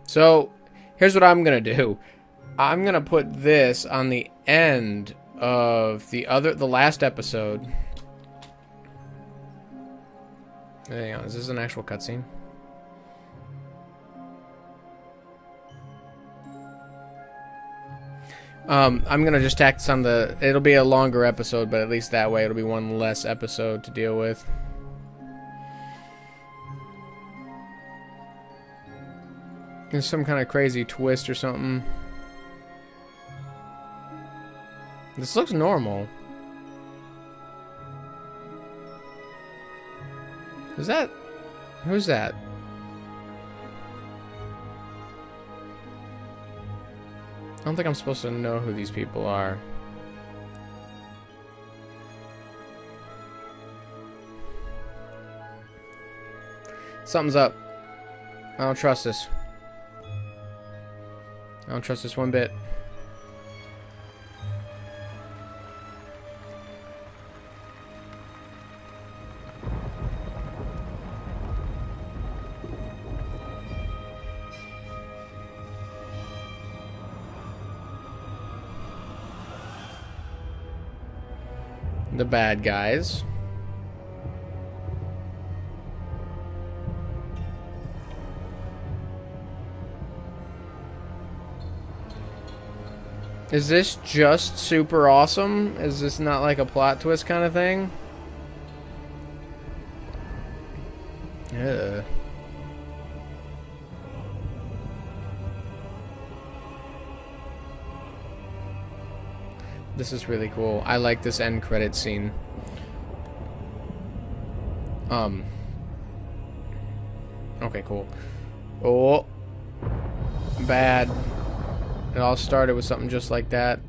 So, here's what I'm going to do. I'm to put this on the end of the other the last episode. Hang on, is this an actual cutscene? Um, I'm gonna just tack this on the. It'll be a longer episode, but at least that way it'll be one less episode to deal with. There's some kind of crazy twist or something. This looks normal. Is that? Who's that? I don't think I'm supposed to know who these people are. Something's up. I don't trust this. I don't trust this one bit. The bad guys. Is this just super awesome? Is this not like a plot twist kind of thing? Yeah. This is really cool. I like this end credit scene. Um. Okay, cool. Oh. Bad. It all started with something just like that.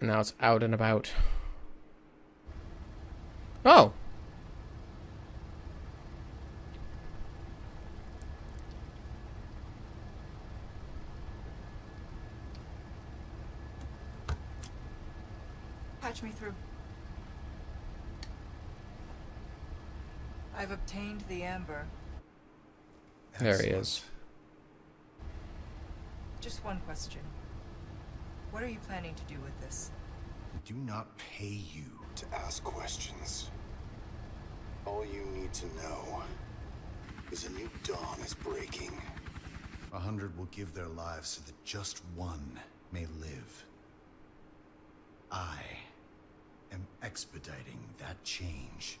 And now it's out and about. Oh! Patch me through. I've obtained the amber. There he is. Just one question. What are you planning to do with this? I do not pay you to ask questions. All you need to know is a new dawn is breaking. A hundred will give their lives so that just one may live. I am expediting that change.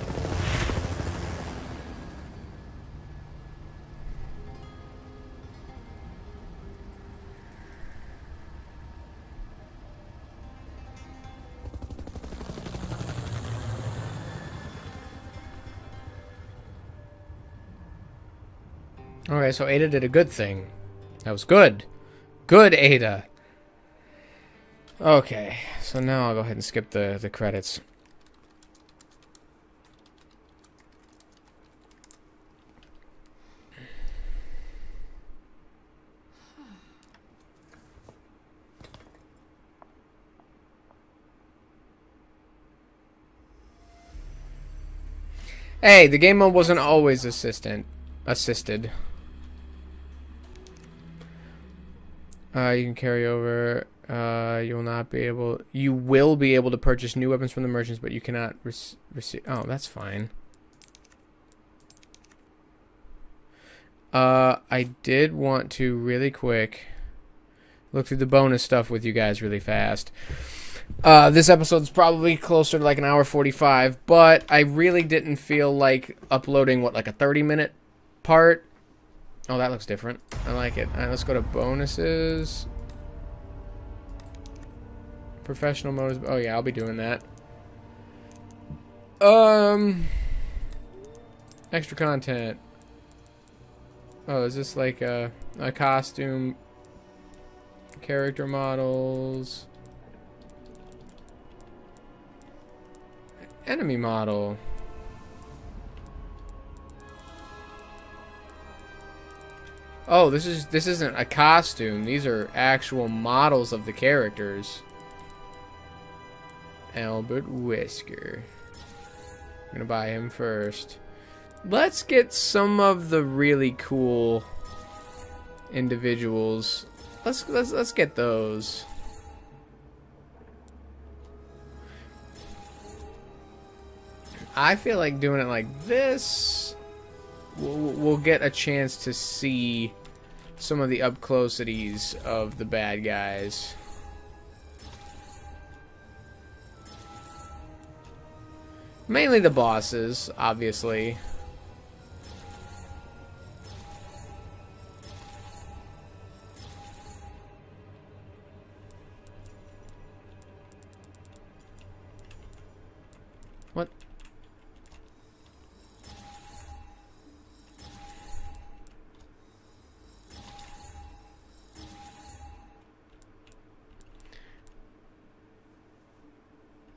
Okay, so Ada did a good thing. That was good. Good, Ada. Okay, so now I'll go ahead and skip the, the credits. Hey, the game mode wasn't always assistant assisted. Uh, you can carry over. Uh, you will not be able. You will be able to purchase new weapons from the merchants, but you cannot receive. Oh, that's fine. Uh, I did want to really quick look through the bonus stuff with you guys really fast. Uh, this episode's probably closer to like an hour 45, but I really didn't feel like uploading, what, like a 30 minute part. Oh, that looks different. I like it. Alright, let's go to bonuses. Professional modes. Oh, yeah, I'll be doing that. Um, extra content. Oh, is this like a, a costume? Character models. Enemy model. Oh, this is this isn't a costume. These are actual models of the characters. Albert Wesker. I'm gonna buy him first. Let's get some of the really cool individuals. Let's let's let's get those. I feel like doing it like this we'll, we'll get a chance to see some of the up closities of the bad guys. Mainly the bosses, obviously.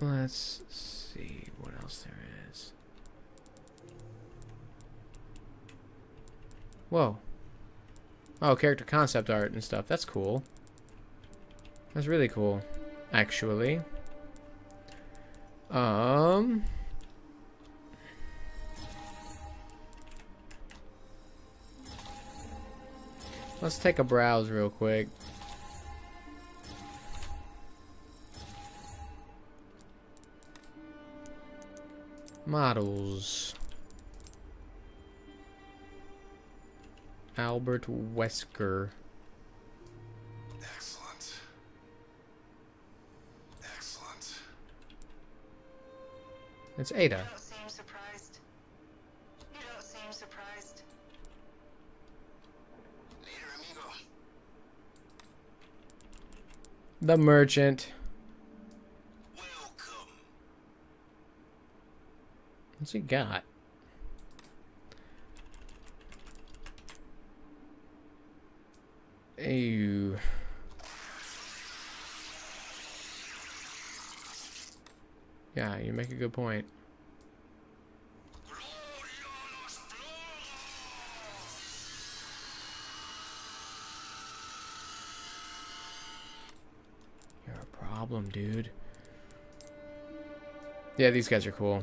Let's see what else there is. Whoa. Oh, character concept art and stuff. That's cool. That's really cool, actually. Um... Let's take a browse real quick. Models. Albert Wesker. Excellent. Excellent. It's Ada. Don't seem surprised. You don't seem surprised. You don't seem surprised. Later, amigo. The merchant. Welcome. What's he got? Ew. Yeah, you make a good point. You're a problem, dude. Yeah, these guys are cool.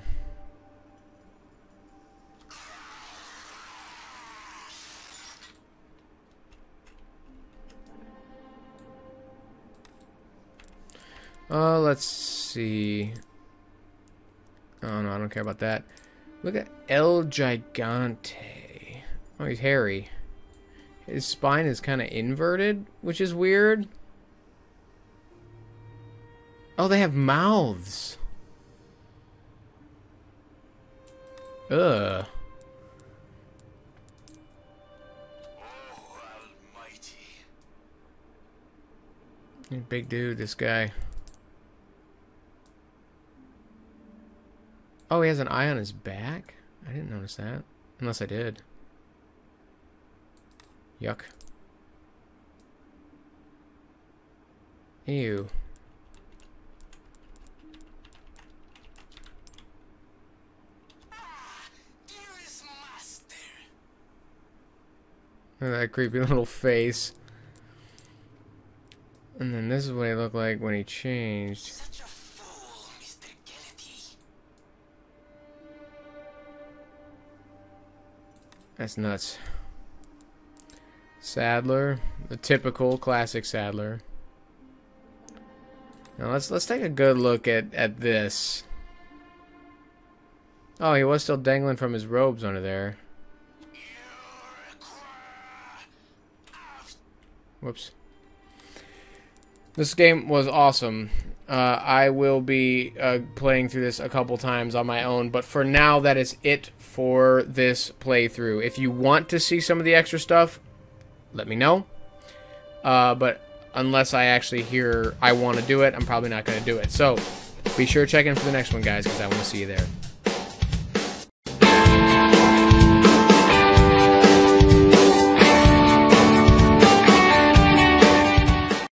Let's see. Oh no, I don't care about that. Look at El Gigante. Oh, he's hairy. His spine is kind of inverted, which is weird. Oh, they have mouths. Ugh. Big dude, this guy. Oh, he has an eye on his back? I didn't notice that. Unless I did. Yuck. Ew. That creepy little face. And then this is what he looked like when he changed. That's nuts. Saddler, the typical classic Saddler. Now let's let's take a good look at at this. Oh, he was still dangling from his robes under there. Whoops. This game was awesome. Uh, I will be uh, playing through this a couple times on my own, but for now, that is it for this playthrough. If you want to see some of the extra stuff, let me know. Uh, but unless I actually hear I want to do it, I'm probably not going to do it. So be sure to check in for the next one, guys, because I want to see you there.